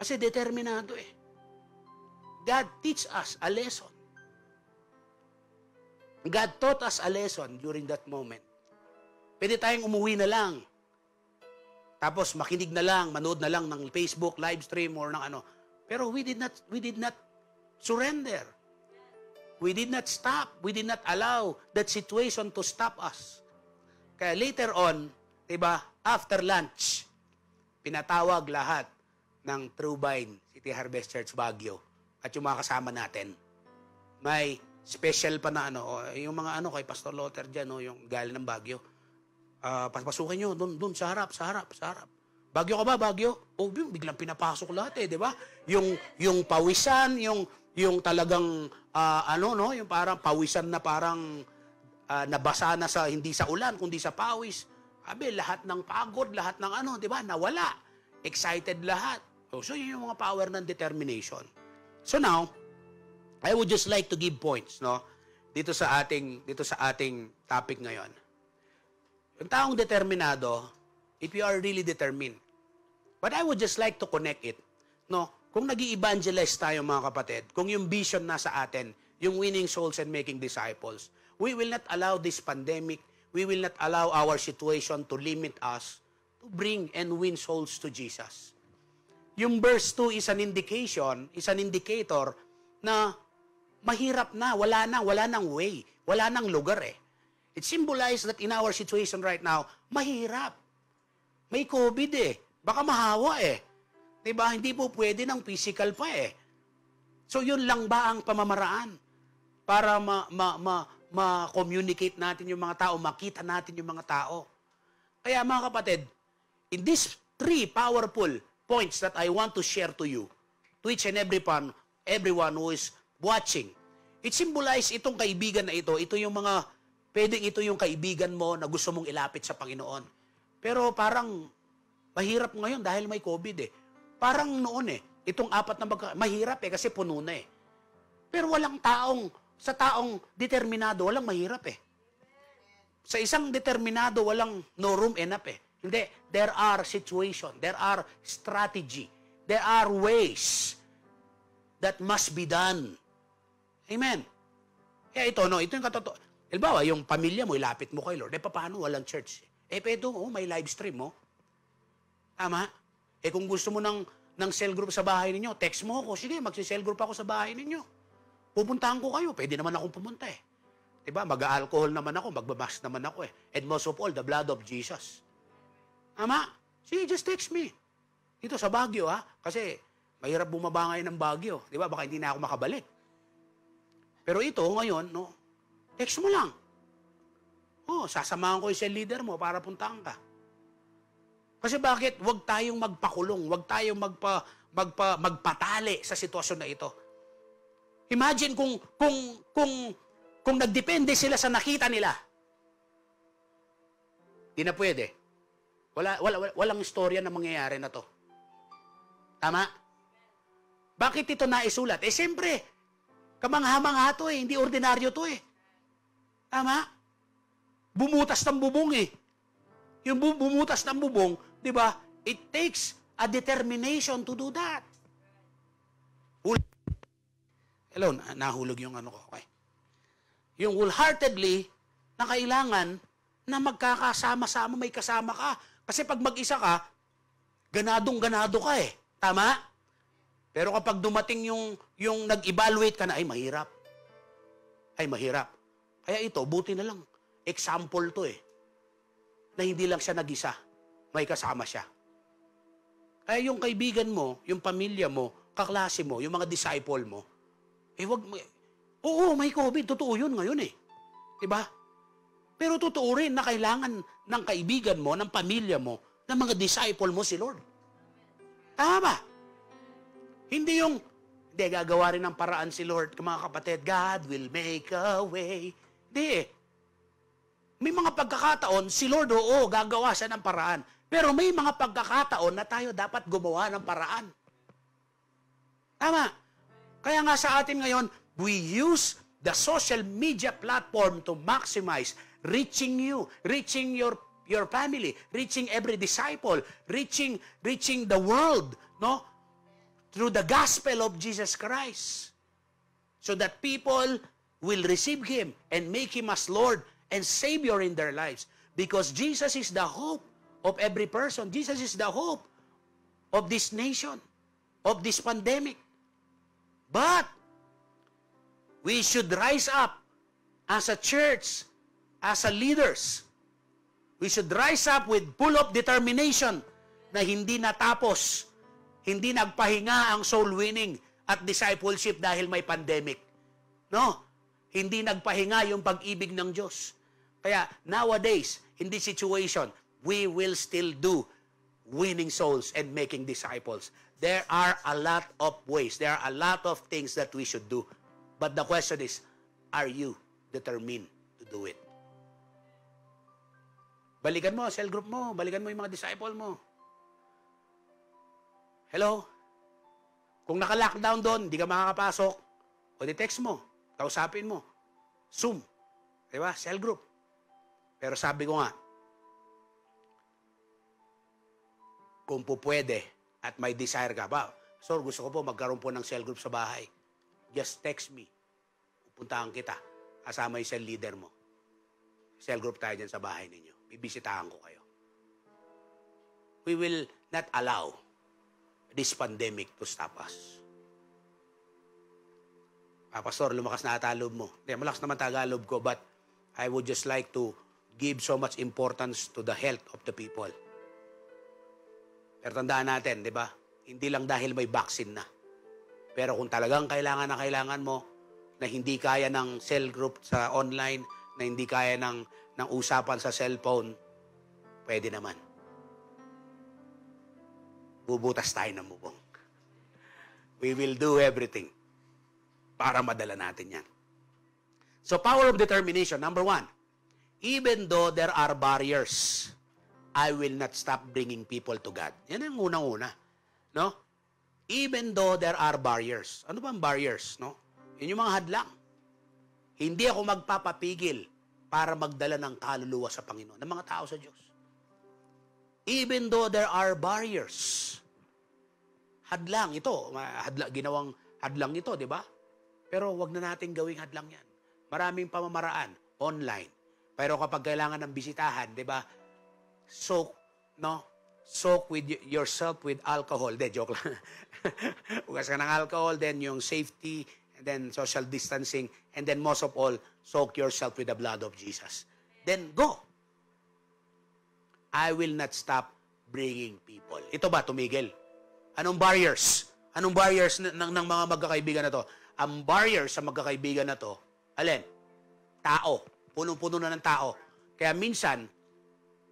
Kasi determinado eh. God teach us a lesson. God taught us a lesson during that moment. Pwede tayong umuwi na lang. Tapos makinig na lang, manood na lang ng Facebook live stream or ng ano. Pero we did not we did not surrender. We did not stop. We did not allow that situation to stop us. Kaya later on, 'di ba, after lunch, pinatawag lahat ng True Vine City Harvest Church Baguio at yung mga kasama natin. May special pa na ano, yung mga ano kay Pastor Lothar diyan, no, yung galing ng Baguio. Ah, papasukin nyo, doon, doon, sa harap, sa harap, sa harap. Bagyo ka ba, Bagyo? O, yun, biglang pinapasok lahat eh, di ba? Yung, yung pawisan, yung, yung talagang, ah, ano, no, yung parang pawisan na parang ah, nabasa na sa, hindi sa ulan, kundi sa pawis. Sabi, lahat ng pagod, lahat ng ano, di ba, nawala. Excited lahat. So, so, yun yung mga power ng determination. So now, I would just like to give points, no? Dito sa ating dito sa ating topic ngayon. Yung taong determinado, if you are really determined. But I would just like to connect it. No, kung nag evangelize tayo mga kapatid, kung yung vision nasa atin, yung winning souls and making disciples, we will not allow this pandemic, we will not allow our situation to limit us to bring and win souls to Jesus. Yung verse 2 is an indication, is an indicator na mahirap na, wala na, wala nang way, wala nang lugar eh. It symbolizes that in our situation right now, mahirap. May COVID eh. Baka mahawa eh. 'Di ba? Hindi po pwede ng physical pa eh. So yun lang ba ang pamamaraan para ma ma ma ma-communicate natin yung mga tao, makita natin yung mga tao. Kaya mga kapatid, in these three powerful points that I want to share to you, to each and every one, everyone who is watching, it symbolizes itong kaibigan na ito, ito yung mga, pwedeng ito yung kaibigan mo na gusto mong ilapit sa Panginoon. Pero parang mahirap ngayon dahil may COVID eh. Parang noon eh, itong apat na magka... Mahirap eh kasi puno na eh. Pero walang taong, sa taong determinado, walang mahirap eh. Sa isang determinado, walang no room enough eh. Hindi. There are situation. There are strategy. There are ways that must be done. Amen. Kaya ito, no, ito yung katotoo. Halimbawa, yung pamilya mo, ilapit mo kay Lord. Eh, paano? Walang church. Eh, pedo, oh, may live stream, mo. Oh. Tama? Eh, kung gusto mo ng, ng cell group sa bahay ninyo, text mo ako. Sige, magsi-cell group ako sa bahay ninyo. Pupuntahan ko kayo. Pwede naman akong pumunta eh. Diba? Mag-alcohol naman ako, magbamas naman ako eh. And most of all, the blood of Jesus. Tama? Sige, just text me. Dito sa Baguio, ha? Kasi mahirap bumaba ngayon ng Baguio. Di ba? Baka hindi na ako makabalik. Pero ito, ngayon, no, text mo lang. Oh, sasamahan ko yung cell leader mo para puntahan ka. Kasi bakit? Huwag tayong magpakulong. Huwag tayong magpa, magpa, magpatali sa sitwasyon na ito. Imagine kung, kung, kung, kung nagdepende sila sa nakita nila. Di na pwede. Wala, wala, walang istorya na mangyayari na to. Tama? Bakit ito naisulat? Eh, siyempre, kamangha-mangha to eh. Hindi ordinaryo to eh. Tama? Bumutas ng bubong eh. Yung bumutas ng bubong, di ba? It takes a determination to do that. Hello, nahulog yung ano ko. Okay. Yung wholeheartedly na kailangan na magkakasama-sama, may kasama ka. Kasi pag mag-isa ka, ganadong-ganado ka eh. Tama? Pero kapag dumating yung, yung nag-evaluate ka na, ay mahirap. Ay mahirap. Kaya ito, buti na lang. Example to eh. Na hindi lang siya nag-isa. May kasama siya. Kaya yung kaibigan mo, yung pamilya mo, kaklase mo, yung mga disciple mo, eh wag mo, oo, may COVID, totoo yun ngayon eh. Diba? Pero totoo rin na kailangan ng kaibigan mo, ng pamilya mo, ng mga disciple mo si Lord. Tama? Hindi yung, hindi, gagawa rin ng paraan si Lord, mga kapatid, God will make a way. Hindi eh. May mga pagkakataon, si Lord, oo, gagawa siya ng paraan. Pero may mga pagkakataon na tayo dapat gumawa ng paraan. Tama. Kaya nga sa atin ngayon, we use the social media platform to maximize reaching you, reaching your your family, reaching every disciple, reaching reaching the world, no? Through the gospel of Jesus Christ. So that people will receive him and make him as Lord and Savior in their lives because Jesus is the hope of every person. Jesus is the hope of this nation, of this pandemic. But we should rise up as a church as a leaders, we should rise up with full of determination na hindi natapos, hindi nagpahinga ang soul winning at discipleship dahil may pandemic. No? Hindi nagpahinga yung pag-ibig ng Diyos. Kaya nowadays, in this situation, we will still do winning souls and making disciples. There are a lot of ways. There are a lot of things that we should do. But the question is, are you determined to do it? Balikan mo, cell group mo. Balikan mo yung mga disciple mo. Hello? Kung naka-lockdown doon, hindi ka makakapasok, o di-text mo, kausapin mo. Zoom. Di ba? Cell group. Pero sabi ko nga, kung po pwede at may desire ka ba, Sir, gusto ko po magkaroon po ng cell group sa bahay. Just text me. Pupuntahan kita. Kasama yung cell leader mo. Cell group tayo dyan sa bahay ninyo bibisitahan ko kayo. We will not allow this pandemic to stop us. Ah, Pastor, lumakas na Tagalog mo. Hindi, malakas naman Tagalog ko, but I would just like to give so much importance to the health of the people. Pero tandaan natin, di ba? Hindi lang dahil may vaccine na. Pero kung talagang kailangan na kailangan mo, na hindi kaya ng cell group sa online, na hindi kaya ng ng usapan sa cellphone, pwede naman. Bubutas tayo ng bubong. We will do everything para madala natin yan. So, power of determination. Number one, even though there are barriers, I will not stop bringing people to God. Yan ang unang-una. No? Even though there are barriers. Ano bang barriers? No? Yun yung mga hadlang. Hindi ako magpapapigil para magdala ng kaluluwa sa Panginoon, ng mga tao sa Diyos. Even though there are barriers. Hadlang ito, hadlang, ginawang hadlang ito, di ba? Pero wag na natin gawing hadlang yan. Maraming pamamaraan, online. Pero kapag kailangan ng bisitahan, di ba? Soak, no? Soak with yourself with alcohol. De, joke lang. Ugas ka ng alcohol, then yung safety, and then social distancing, and then most of all, soak yourself with the blood of Jesus. Then go. I will not stop bringing people. Ito ba, tumigil? Anong barriers? Anong barriers ng, ng, ng mga magkakaibigan na to? Ang barriers sa magkakaibigan na to, alin? Tao. Punong-puno na ng tao. Kaya minsan,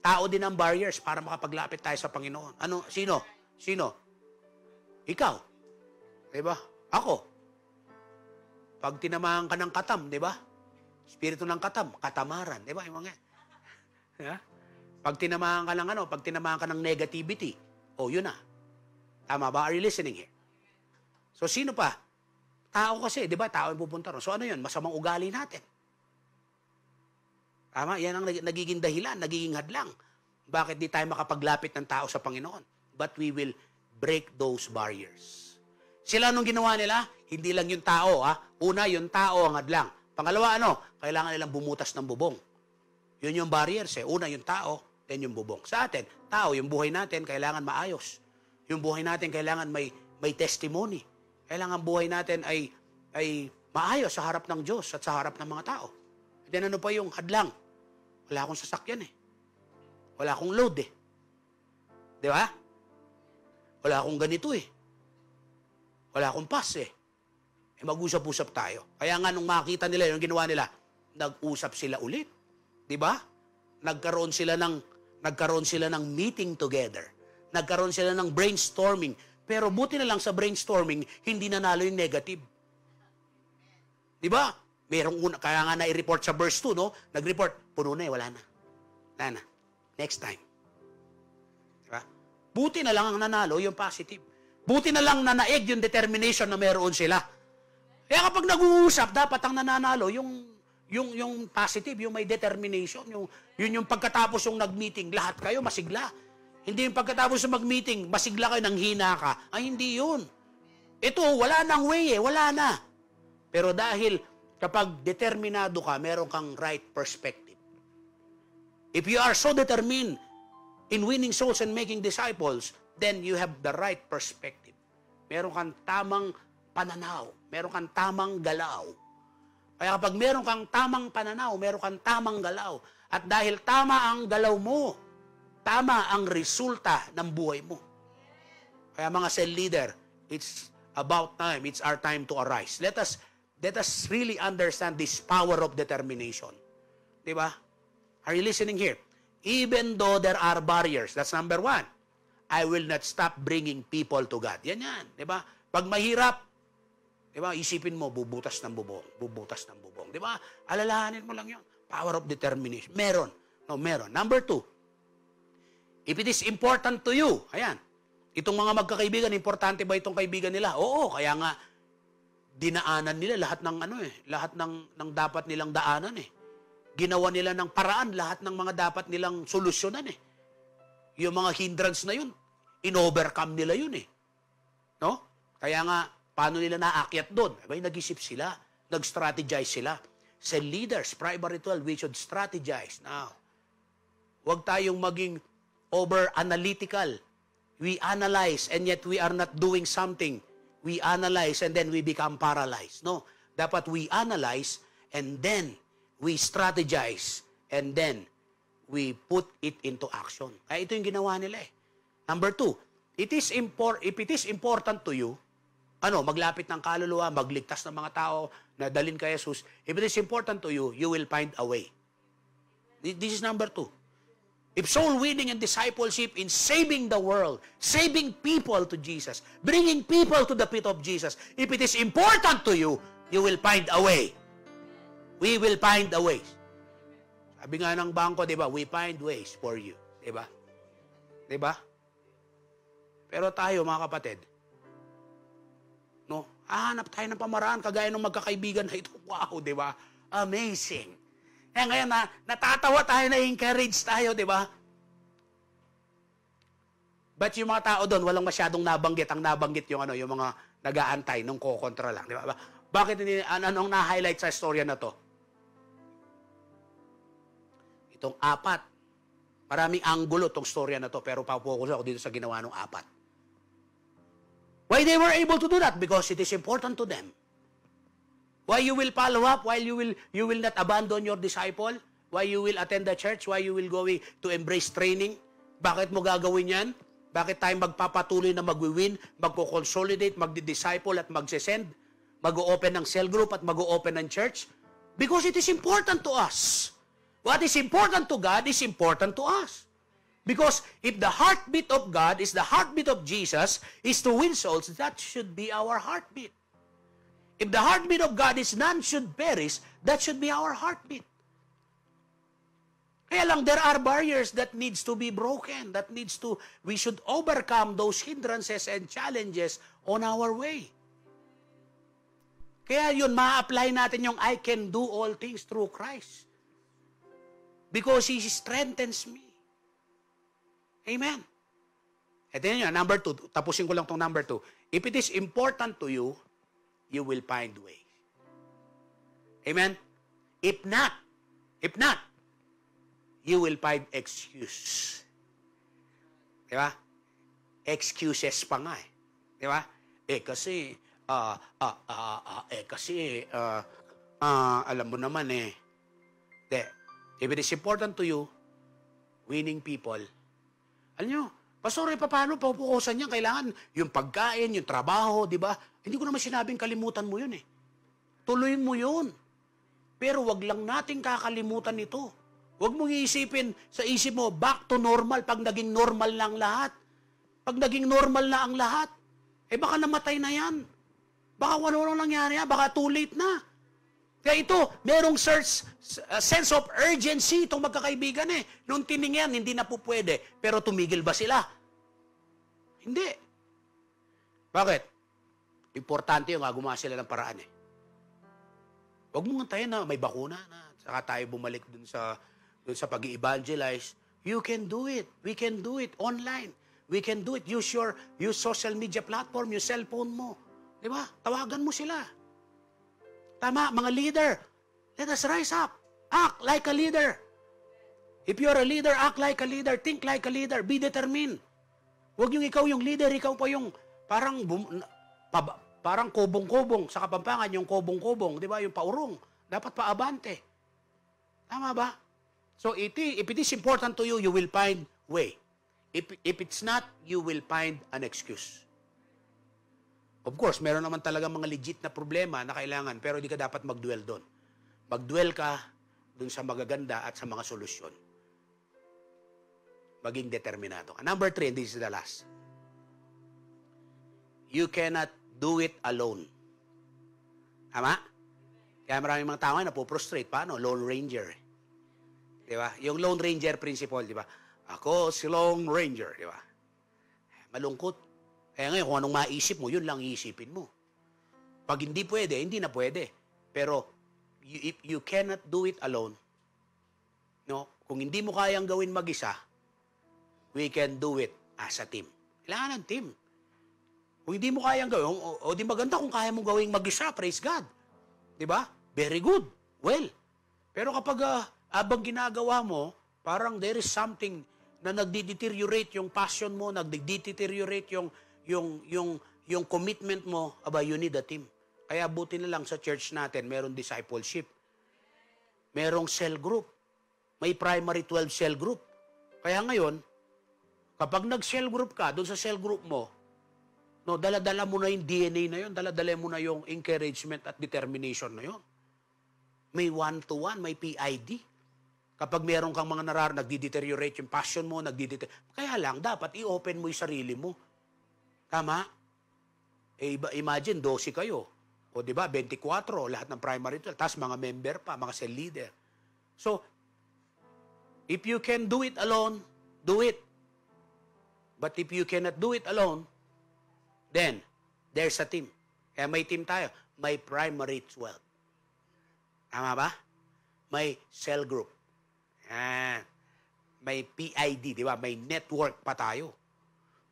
tao din ang barriers para makapaglapit tayo sa Panginoon. Ano? Sino? Sino? Ikaw. Diba? Ako. Pag tinamahan ka ng katam, di ba? Espiritu ng katam, katamaran, di ba? Yung mga yeah? Pag tinamahan ka ng ano, pag tinamahan ka ng negativity, oh, yun na. Tama ba? Are you listening here? So, sino pa? Tao kasi, di ba? Tao yung pupunta ron. So, ano yun? Masamang ugali natin. Tama? Yan ang nagiging dahilan, nagiging hadlang. Bakit di tayo makapaglapit ng tao sa Panginoon? But we will break those barriers. Sila nung ginawa nila, hindi lang yung tao. Ha? Una, yung tao ang hadlang. Pangalawa, ano? Kailangan nilang bumutas ng bubong. Yun yung barriers eh. Una, yung tao, then yung bubong. Sa atin, tao, yung buhay natin, kailangan maayos. Yung buhay natin, kailangan may, may testimony. Kailangan buhay natin ay, ay maayos sa harap ng Diyos at sa harap ng mga tao. Then ano pa yung hadlang? Wala akong sasakyan eh. Wala akong load eh. Di ba? Wala akong ganito eh. Wala akong pass eh. Eh mag-usap-usap tayo. Kaya nga nung makita nila, yung ginawa nila, nag-usap sila ulit. Di ba? Nagkaroon sila ng nagkaroon sila ng meeting together. Nagkaroon sila ng brainstorming. Pero buti na lang sa brainstorming, hindi nanalo yung negative. Di ba? Merong una, kaya nga na-report sa verse 2, no? Nag-report, puno na eh, wala na. Wala na. Next time. Di ba? Buti na lang ang nanalo yung positive. Buti na lang na naeg yung determination na meron sila. Kaya kapag nag-uusap, dapat ang nananalo yung yung yung positive, yung may determination, yung yun yung pagkatapos yung nag-meeting, lahat kayo masigla. Hindi yung pagkatapos ng mag-meeting, masigla kayo nang hina ka. Ay hindi yun. Ito wala nang way eh, wala na. Pero dahil kapag determinado ka, meron kang right perspective. If you are so determined in winning souls and making disciples, then you have the right perspective. Meron kang tamang pananaw. Meron kang tamang galaw. Kaya kapag meron kang tamang pananaw, meron kang tamang galaw. At dahil tama ang galaw mo, tama ang resulta ng buhay mo. Kaya mga cell leader, it's about time, it's our time to arise. Let us let us really understand this power of determination. 'Di ba? Are you listening here? Even though there are barriers, that's number one. I will not stop bringing people to God. Yan yan, 'di ba? Pag mahirap, 'di ba? Isipin mo bubutas ng bubong, bubutas ng bubong, 'di ba? Alalahanin mo lang 'yon. Power of determination. Meron. No, meron. Number two, if it is important to you, ayan, itong mga magkakaibigan, importante ba itong kaibigan nila? Oo, kaya nga dinaanan nila lahat ng ano eh, lahat ng ng dapat nilang daanan eh. Ginawa nila ng paraan lahat ng mga dapat nilang solusyonan eh. Yung mga hindrance na yun, in-overcome nila yun eh. No? Kaya nga, paano nila naakyat doon? Abay, nag-isip sila, nag-strategize sila. Sa leaders, primary 12, we should strategize. Now, huwag tayong maging over-analytical. We analyze and yet we are not doing something. We analyze and then we become paralyzed. No, dapat we analyze and then we strategize and then we put it into action. Kaya ito yung ginawa nila eh. Number two, it is import, if it is important to you, ano, maglapit ng kaluluwa, magligtas ng mga tao, na dalin kay Jesus, if it is important to you, you will find a way. This is number two. If soul winning and discipleship in saving the world, saving people to Jesus, bringing people to the feet of Jesus, if it is important to you, you will find a way. We will find a way. Sabi nga ng bangko, di ba, we find ways for you. Di ba? 'Di ba? Pero tayo, mga kapatid, no, hahanap tayo ng pamaraan kagaya ng magkakaibigan na ito. Wow, 'di ba? Amazing. Kaya ngayon na natatawa tayo, na-encourage tayo, 'di ba? But yung mga tao doon, walang masyadong nabanggit. Ang nabanggit yung ano, yung mga nag-aantay nung kokontra lang. Di ba? Bakit hindi, an anong na-highlight sa storya na to? Itong apat. Maraming anggulo tong storya na to, pero papokus ako dito sa ginawa ng apat. Why they were able to do that? Because it is important to them. Why you will follow up? Why you will you will not abandon your disciple? Why you will attend the church? Why you will go to embrace training? Bakit mo gagawin yan? Bakit tayo magpapatuloy na magwi-win, magko-consolidate, magdi-disciple at magsesend? Mag-open ng cell group at mag-open ng church? Because it is important to us. What is important to God is important to us. Because if the heartbeat of God is the heartbeat of Jesus, is to win souls, that should be our heartbeat. If the heartbeat of God is none should perish, that should be our heartbeat. Kaya lang, there are barriers that needs to be broken, that needs to, we should overcome those hindrances and challenges on our way. Kaya yun, ma-apply natin yung I can do all things through Christ. Because He strengthens me. Amen. Ito yun, number two. Tapusin ko lang tong number two. If it is important to you, you will find way. Amen? If not, if not, you will find excuse. Di ba? Excuses pa nga eh. Di ba? Eh kasi, uh, uh, uh, uh, eh kasi, uh, uh, alam mo naman eh. De, if it is important to you, winning people, alam nyo, Pastor, eh, paano papukusan niya? Kailangan yung pagkain, yung trabaho, di ba? Hindi ko naman sinabing kalimutan mo yun eh. Tuloy mo yun. Pero wag lang nating kakalimutan ito. Huwag mong iisipin sa isip mo, back to normal pag naging normal na ang lahat. Pag naging normal na ang lahat, eh baka namatay na yan. Baka wala nang nangyari yan, baka too late na. Kaya ito, merong search, uh, sense of urgency itong magkakaibigan eh. Nung tiningyan, hindi na po pwede. Pero tumigil ba sila? Hindi. Bakit? Importante yung gumawa sila ng paraan eh. Huwag mong antayin na may bakuna na saka tayo bumalik dun sa dun sa pag evangelize you can do it. We can do it online. We can do it. Use your use social media platform, yung cellphone mo. Di ba? Tawagan mo sila. Tama, mga leader. Let us rise up. Act like a leader. If you're a leader, act like a leader. Think like a leader. Be determined. Huwag yung ikaw yung leader, ikaw pa yung parang bum, pa, parang kobong-kobong sa Kapampangan, yung kobong-kobong, di ba? Yung paurong. Dapat paabante. Tama ba? So it, if it is important to you, you will find way. If, if it's not, you will find an excuse. Of course, meron naman talaga mga legit na problema na kailangan, pero hindi ka dapat mag-dwell doon. Mag-dwell ka doon sa magaganda at sa mga solusyon. Maging determinado. Number three, and this is the last. You cannot do it alone. Tama? Kaya maraming mga tao na po-prostrate. Paano? Lone Ranger. Di ba? Yung Lone Ranger principle, di ba? Ako si Lone Ranger, di ba? Malungkot. Kaya ngayon, kung anong maisip mo, yun lang iisipin mo. Pag hindi pwede, hindi na pwede. Pero, you, you cannot do it alone, no? kung hindi mo kayang gawin mag-isa, we can do it as a team. Kailangan ng team. Kung hindi mo kayang gawin, o, o di maganda kung kaya mo gawing mag-isa, praise God. Di ba? Very good. Well. Pero kapag uh, abang ginagawa mo, parang there is something na nagdi-deteriorate yung passion mo, nagdi-deteriorate yung yung yung yung commitment mo, aba you need a team. Kaya buti na lang sa church natin, meron discipleship. Merong cell group. May primary 12 cell group. Kaya ngayon, kapag nag-cell group ka, doon sa cell group mo, no, dala-dala mo na yung DNA na yon, dala-dala mo na yung encouragement at determination na yon. May one-to-one, may PID. Kapag meron kang mga narar, nagdi-deteriorate yung passion mo, nagdi Kaya lang, dapat i-open mo yung sarili mo. Tama? Eh, imagine, 12 kayo. O di ba, 24, lahat ng primary 12. Tapos mga member pa, mga cell leader. So, if you can do it alone, do it. But if you cannot do it alone, then there's a team. Kaya may team tayo. May primary 12. Tama ba? May cell group. Yan. May PID, di ba? May network pa tayo.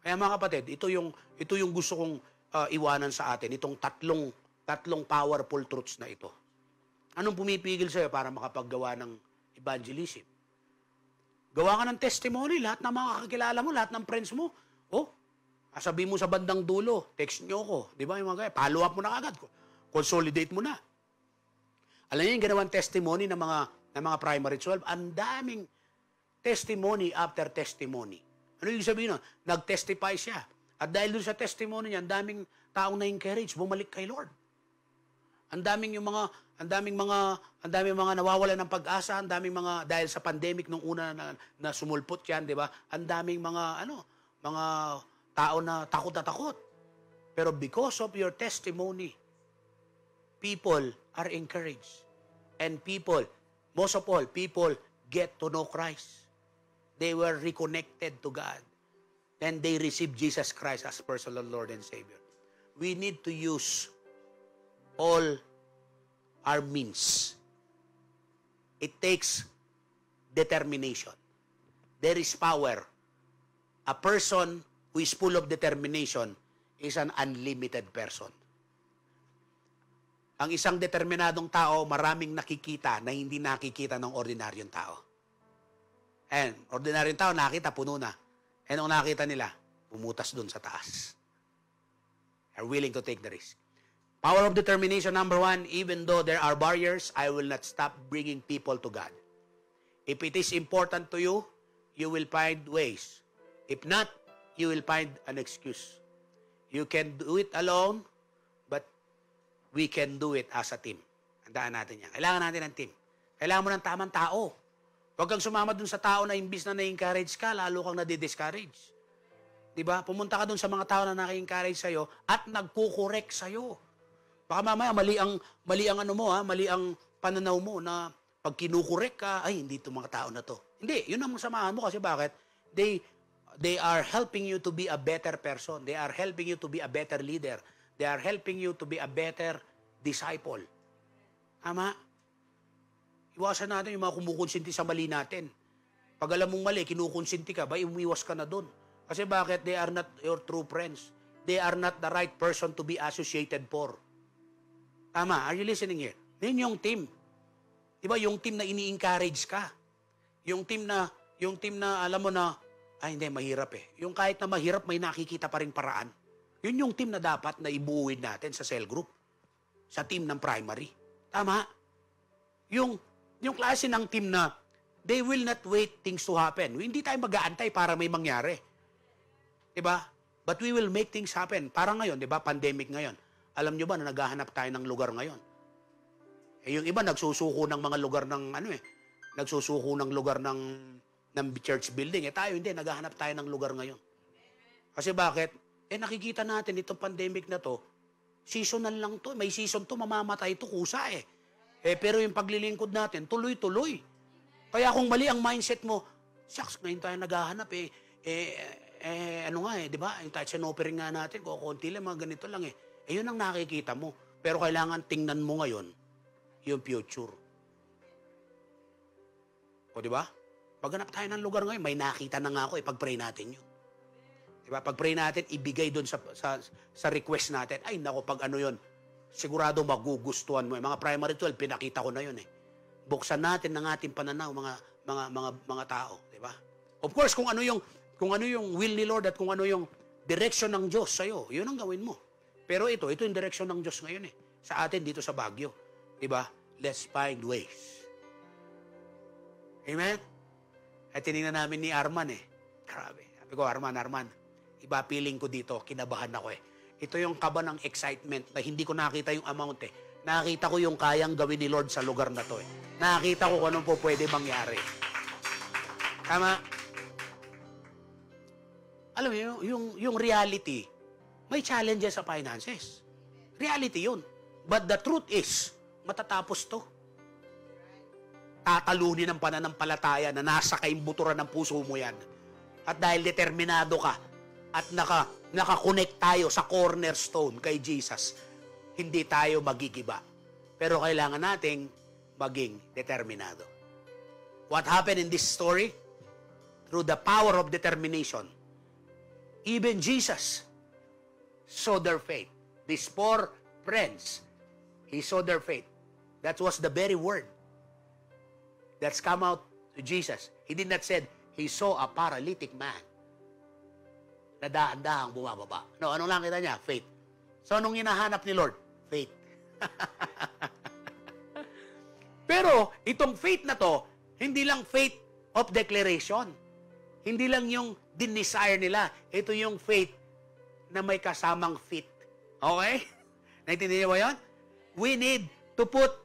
Kaya mga kapatid, ito yung ito yung gusto kong uh, iwanan sa atin, itong tatlong tatlong powerful truths na ito. Anong pumipigil sa'yo para makapaggawa ng evangelism? Gawa ka ng testimony, lahat ng mga kakilala mo, lahat ng friends mo. Oh, sabi mo sa bandang dulo, text nyo ko. Di ba yung mga gaya? Follow up mo na agad. Consolidate mo na. Alam niyo yung ginawang testimony ng mga, ng mga primary 12? Ang daming testimony after testimony. Ano yung sabihin nun? Nag-testify siya. At dahil dun sa testimony niya, ang daming taong na-encourage, bumalik kay Lord. Ang daming yung mga ang daming mga ang daming mga nawawala ng pag-asa, ang daming mga dahil sa pandemic nung una na, na sumulpot 'yan, 'di ba? Ang daming mga ano, mga tao na takot na takot. Pero because of your testimony, people are encouraged. And people, most of all, people get to know Christ. They were reconnected to God. Then they received Jesus Christ as personal Lord and Savior. We need to use all our means. It takes determination. There is power. A person who is full of determination is an unlimited person. Ang isang determinadong tao, maraming nakikita na hindi nakikita ng ordinaryong tao. And ordinaryong tao, nakita, puno na. And ang nakita nila, pumutas dun sa taas. Are willing to take the risk. Power of determination, number one, even though there are barriers, I will not stop bringing people to God. If it is important to you, you will find ways. If not, you will find an excuse. You can do it alone, but we can do it as a team. Handaan natin yan. Kailangan natin ng team. Kailangan mo ng tamang tao. Huwag kang sumama dun sa tao na imbis na na-encourage ka, lalo kang nadi-discourage. Di ba? Pumunta ka dun sa mga tao na na-encourage sa'yo at nagkukorek sa'yo. Baka mamaya mali ang mali ang ano mo ha, mali ang pananaw mo na pag kinukurek ka, ay hindi to mga tao na to. Hindi, yun ang samahan mo kasi bakit? They they are helping you to be a better person. They are helping you to be a better leader. They are helping you to be a better disciple. Tama? Iwasan natin yung mga kumukonsinti sa mali natin. Pag alam mong mali, kinukonsinti ka, ba, umiwas ka na doon. Kasi bakit? They are not your true friends. They are not the right person to be associated for. Tama, are you listening here? Yun yung team. Di ba, yung team na ini-encourage ka. Yung team na, yung team na alam mo na, ay hindi, mahirap eh. Yung kahit na mahirap, may nakikita pa rin paraan. Yun yung team na dapat na ibuuin natin sa cell group. Sa team ng primary. Tama? Yung, yung klase ng team na they will not wait things to happen. Hindi tayo mag-aantay para may mangyari. Diba? But we will make things happen. Para ngayon, di ba, pandemic ngayon. Alam nyo ba na naghahanap tayo ng lugar ngayon? Eh, yung iba nagsusuko ng mga lugar ng ano eh, nagsusuko ng lugar ng ng church building. Eh tayo hindi, naghahanap tayo ng lugar ngayon. Kasi bakit? Eh nakikita natin itong pandemic na to, seasonal lang to. May season to, mamamatay to kusa eh. Eh pero yung paglilingkod natin, tuloy-tuloy. Kaya kung mali ang mindset mo, shucks, ngayon tayo naghahanap eh. Eh, eh ano nga eh, di ba? Yung touch offering nga natin, kukunti lang, mga ganito lang eh. Eh, yun ang nakikita mo. Pero kailangan tingnan mo ngayon yung future. O, di ba? Paghanap tayo ng lugar ngayon, may nakita na nga ako, ipag-pray natin yun. Di ba? Pag-pray natin, ibigay doon sa, sa, sa request natin. Ay, nako, pag ano yun, sigurado magugustuhan mo. Mga primary 12, pinakita ko na yun eh. Buksan natin ng ating pananaw, mga, mga, mga, mga tao. Di ba? Of course, kung ano yung, kung ano yung will ni Lord at kung ano yung direction ng Diyos sa'yo, yun ang gawin mo. Pero ito, ito yung direksyon ng Diyos ngayon eh. Sa atin dito sa Baguio. Diba? Let's find ways. Amen? At tinignan namin ni Arman eh. Grabe. Sabi ko, Arman, Arman, iba feeling ko dito, kinabahan ako eh. Ito yung kaba ng excitement na hindi ko nakita yung amount eh. Nakita ko yung kayang gawin ni Lord sa lugar na to eh. Nakita ko kung anong po pwede mangyari. Tama? Alam mo, yung, yung, yung reality, may challenges sa finances. Reality yun. But the truth is, matatapos to. Tatalunin ang pananampalataya na nasa kaimbuturan ng puso mo yan. At dahil determinado ka, at naka, nakakonect tayo sa cornerstone kay Jesus, hindi tayo magigiba. Pero kailangan nating maging determinado. What happened in this story? Through the power of determination, even Jesus saw their faith. These four friends, he saw their faith. That was the very word that's come out to Jesus. He did not said, he saw a paralytic man na dahan-dahang bumababa. No, ano lang kita niya? Faith. So, anong hinahanap ni Lord? Faith. Pero, itong faith na to, hindi lang faith of declaration. Hindi lang yung desire nila. Ito yung faith na may kasamang fit. Okay? Naintindihan mo yun? We need to put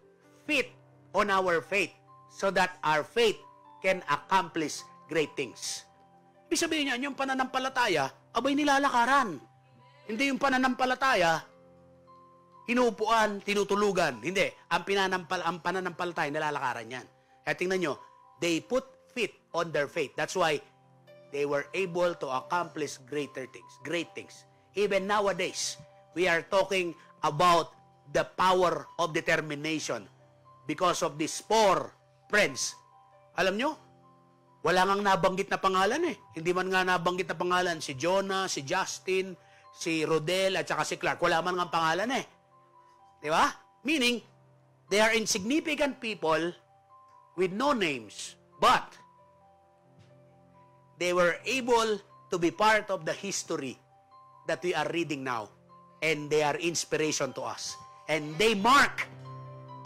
fit on our faith so that our faith can accomplish great things. Ibig sabihin niya, yung pananampalataya, abay nilalakaran. Hindi yung pananampalataya, hinuupuan, tinutulugan. Hindi. Ang, pinanampal, ang pananampalataya, nilalakaran yan. Kaya tingnan nyo, they put fit on their faith. That's why they were able to accomplish greater things, great things. Even nowadays, we are talking about the power of determination because of these four friends. Alam nyo, wala ngang nabanggit na pangalan eh. Hindi man nga nabanggit na pangalan si Jonah, si Justin, si Rodel, at saka si Clark. Wala man nga pangalan eh. Di ba? Meaning, they are insignificant people with no names. But, they were able to be part of the history that we are reading now. And they are inspiration to us. And they mark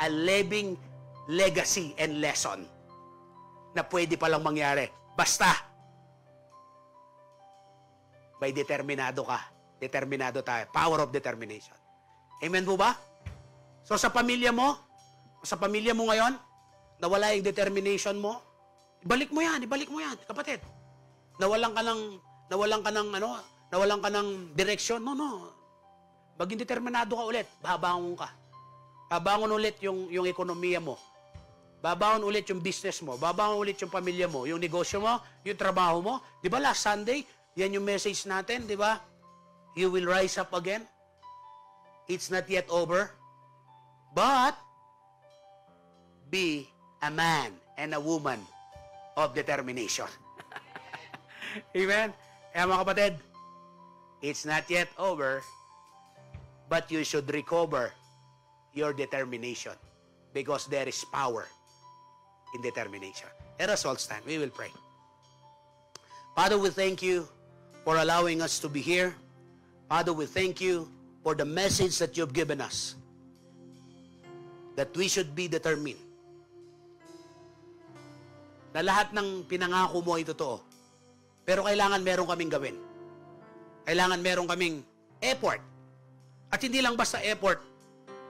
a living legacy and lesson na pwede palang mangyari. Basta, may determinado ka. Determinado tayo. Power of determination. Amen po ba? So sa pamilya mo, sa pamilya mo ngayon, nawala yung determination mo, ibalik mo yan, ibalik mo yan, kapatid. Nawalan ka ng, nawalan ka ng, ano, nawalan ka ng direksyon. No, no. Maging determinado ka ulit. Babangon ka. Babangon ulit yung, yung ekonomiya mo. Babangon ulit yung business mo. Babangon ulit yung pamilya mo. Yung negosyo mo, yung trabaho mo. Di ba last Sunday, yan yung message natin, di ba? You will rise up again. It's not yet over. But, be a man and a woman of determination. Amen? Kaya mga kapatid, it's not yet over, but you should recover your determination because there is power in determination. Let us all stand. We will pray. Father, we thank you for allowing us to be here. Father, we thank you for the message that you've given us that we should be determined. Na lahat ng pinangako mo ay totoo. Pero kailangan meron kaming gawin. Kailangan meron kaming effort. At hindi lang basta effort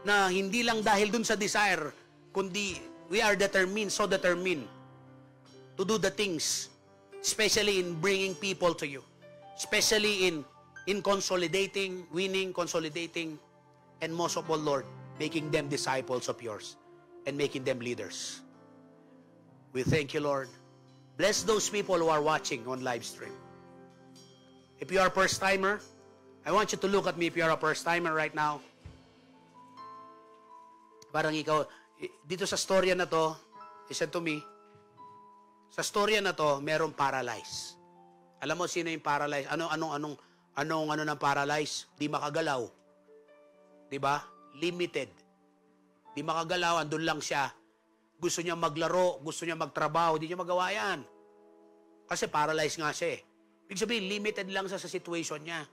na hindi lang dahil dun sa desire, kundi we are determined, so determined to do the things, especially in bringing people to you, especially in in consolidating, winning, consolidating, and most of all, Lord, making them disciples of yours and making them leaders. We thank you, Lord. Bless those people who are watching on live stream. If you are a first timer, I want you to look at me if you are a first timer right now. Parang ikaw, dito sa storya na to, listen to me, sa storya na to, merong paralyzed. Alam mo sino yung paralyzed? Ano, anong, anong, anong, ano ng paralyzed? Di makagalaw. Di ba? Limited. Di makagalaw, andun lang siya. Gusto niya maglaro, gusto niya magtrabaho, di niya magawa yan. Kasi paralyzed nga siya eh. Ibig sabihin, limited lang sa, sa situation niya.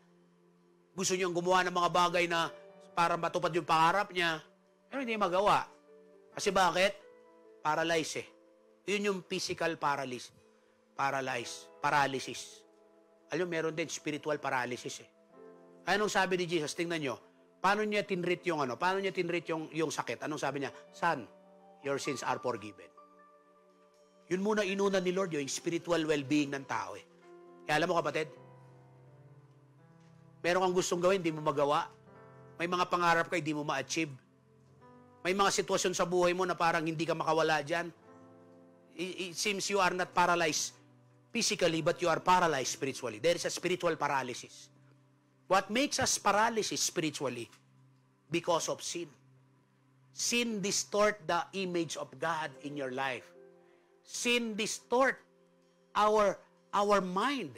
Gusto niyang gumawa ng mga bagay na para matupad yung pangarap niya, pero hindi magawa. Kasi bakit? Paralyzed eh. Yun yung physical paralysis. Paralyzed. Paralysis. Alam meron din spiritual paralysis eh. Anong sabi ni Jesus? Tingnan nyo. Paano niya tinrit yung ano? Paano niya tinrit yung, yung sakit? Anong sabi niya? Son, your sins are forgiven. Yun muna inuna ni Lord, yung spiritual well-being ng tao eh. Kaya alam mo kapatid, meron kang gustong gawin, hindi mo magawa. May mga pangarap ka, hindi mo ma-achieve. May mga sitwasyon sa buhay mo na parang hindi ka makawala dyan. It, seems you are not paralyzed physically, but you are paralyzed spiritually. There is a spiritual paralysis. What makes us paralysis spiritually? Because of sin. Sin distort the image of God in your life. Sin distort our our mind,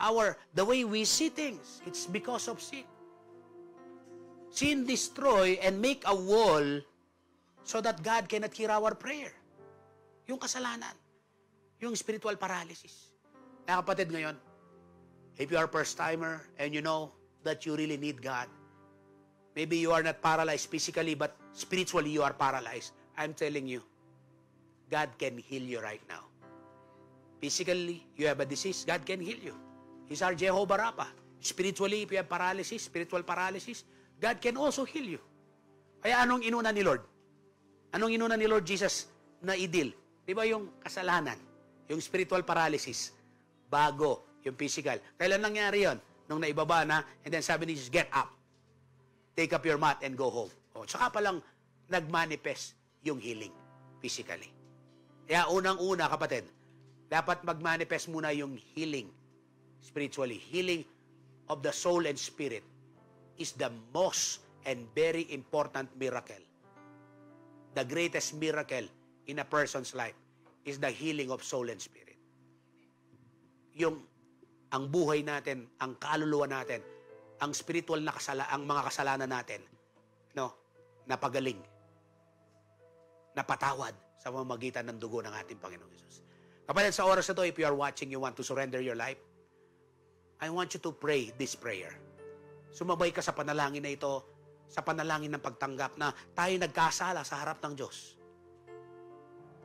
our the way we see things. It's because of sin. Sin destroy and make a wall so that God cannot hear our prayer. Yung kasalanan. Yung spiritual paralysis. Kaya kapatid ngayon, if you are first-timer and you know that you really need God, maybe you are not paralyzed physically, but spiritually you are paralyzed. I'm telling you, God can heal you right now. Physically, you have a disease, God can heal you. He's our Jehovah Rapha. Spiritually, if you have paralysis, spiritual paralysis, God can also heal you. Kaya anong inuna ni Lord? Anong inuna ni Lord Jesus na idil? Di ba yung kasalanan? Yung spiritual paralysis? Bago yung physical. Kailan nangyari yon? Nung naibaba na, and then sabi ni Jesus, get up. Take up your mat and go home. O, tsaka palang nagmanifest yung healing physically. Kaya unang-una, kapatid, dapat magmanifest muna yung healing spiritually. Healing of the soul and spirit is the most and very important miracle. The greatest miracle in a person's life is the healing of soul and spirit. Yung ang buhay natin, ang kaluluwa natin, ang spiritual na kasala, ang mga kasalanan natin, no, napagaling, napatawad sa pamamagitan ng dugo ng ating Panginoong Jesus. Kapatid, sa oras na to, if you are watching, you want to surrender your life, I want you to pray this prayer. Sumabay ka sa panalangin na ito, sa panalangin ng pagtanggap na tayo nagkasala sa harap ng Diyos.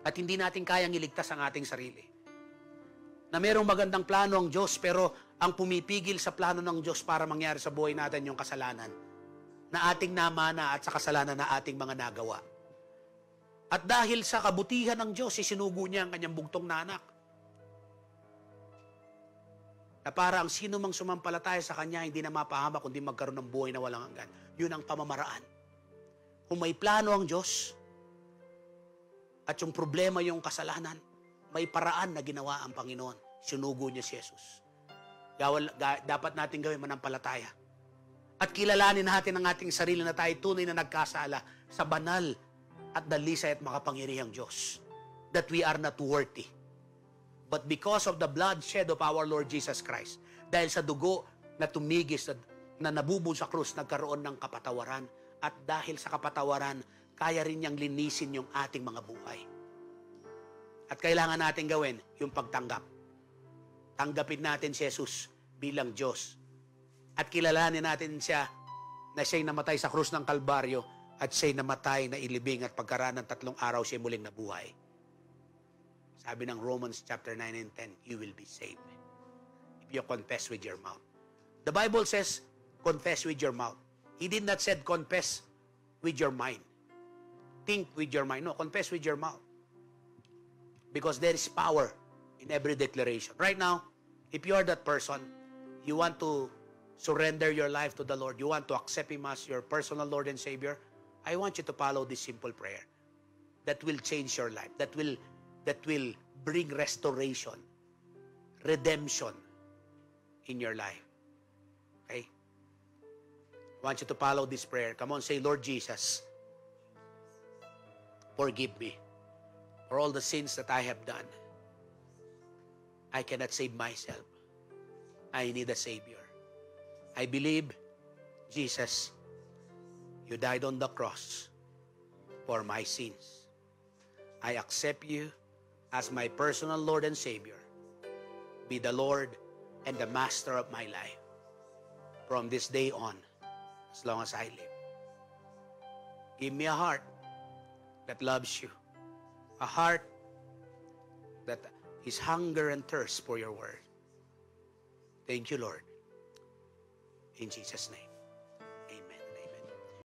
At hindi natin kayang iligtas ang ating sarili. Na mayroong magandang plano ang Diyos, pero ang pumipigil sa plano ng Diyos para mangyari sa buhay natin yung kasalanan na ating namana at sa kasalanan na ating mga nagawa. At dahil sa kabutihan ng Diyos, isinugo niya ang kanyang bugtong na anak. Na para ang sino mang sumampalataya sa Kanya, hindi na mapahama, kundi magkaroon ng buhay na walang hanggan. Yun ang pamamaraan. Kung may plano ang Diyos, at yung problema yung kasalanan, may paraan na ginawa ang Panginoon. Sinugo niya si Jesus. Gawal, ga, dapat natin gawin manampalataya. At kilalanin natin ang ating sarili na tayo tunay na nagkasala sa banal at dalisay at makapangyarihang Diyos. That we are not worthy But because of the blood shed of our Lord Jesus Christ, dahil sa dugo na tumigis na nabubo sa krus, nagkaroon ng kapatawaran. At dahil sa kapatawaran, kaya rin niyang linisin yung ating mga buhay. At kailangan natin gawin yung pagtanggap. Tanggapin natin si Jesus bilang Diyos. At kilalanin natin siya na siya'y namatay sa krus ng Kalbaryo at siya'y namatay na ilibing at pagkaraan ng tatlong araw siya muling nabuhay. Sabi ng Romans chapter 9 and 10, you will be saved. If you confess with your mouth. The Bible says, confess with your mouth. He did not said confess with your mind. Think with your mind. No, confess with your mouth. Because there is power in every declaration. Right now, if you are that person, you want to surrender your life to the Lord, you want to accept Him as your personal Lord and Savior, I want you to follow this simple prayer that will change your life, that will that will bring restoration, redemption in your life. Okay? I want you to follow this prayer. Come on, say, Lord Jesus, forgive me for all the sins that I have done. I cannot save myself. I need a Savior. I believe, Jesus, you died on the cross for my sins. I accept you as my personal Lord and Savior. Be the Lord and the Master of my life from this day on, as long as I live. Give me a heart that loves you, a heart that is hunger and thirst for your word. Thank you, Lord. In Jesus' name.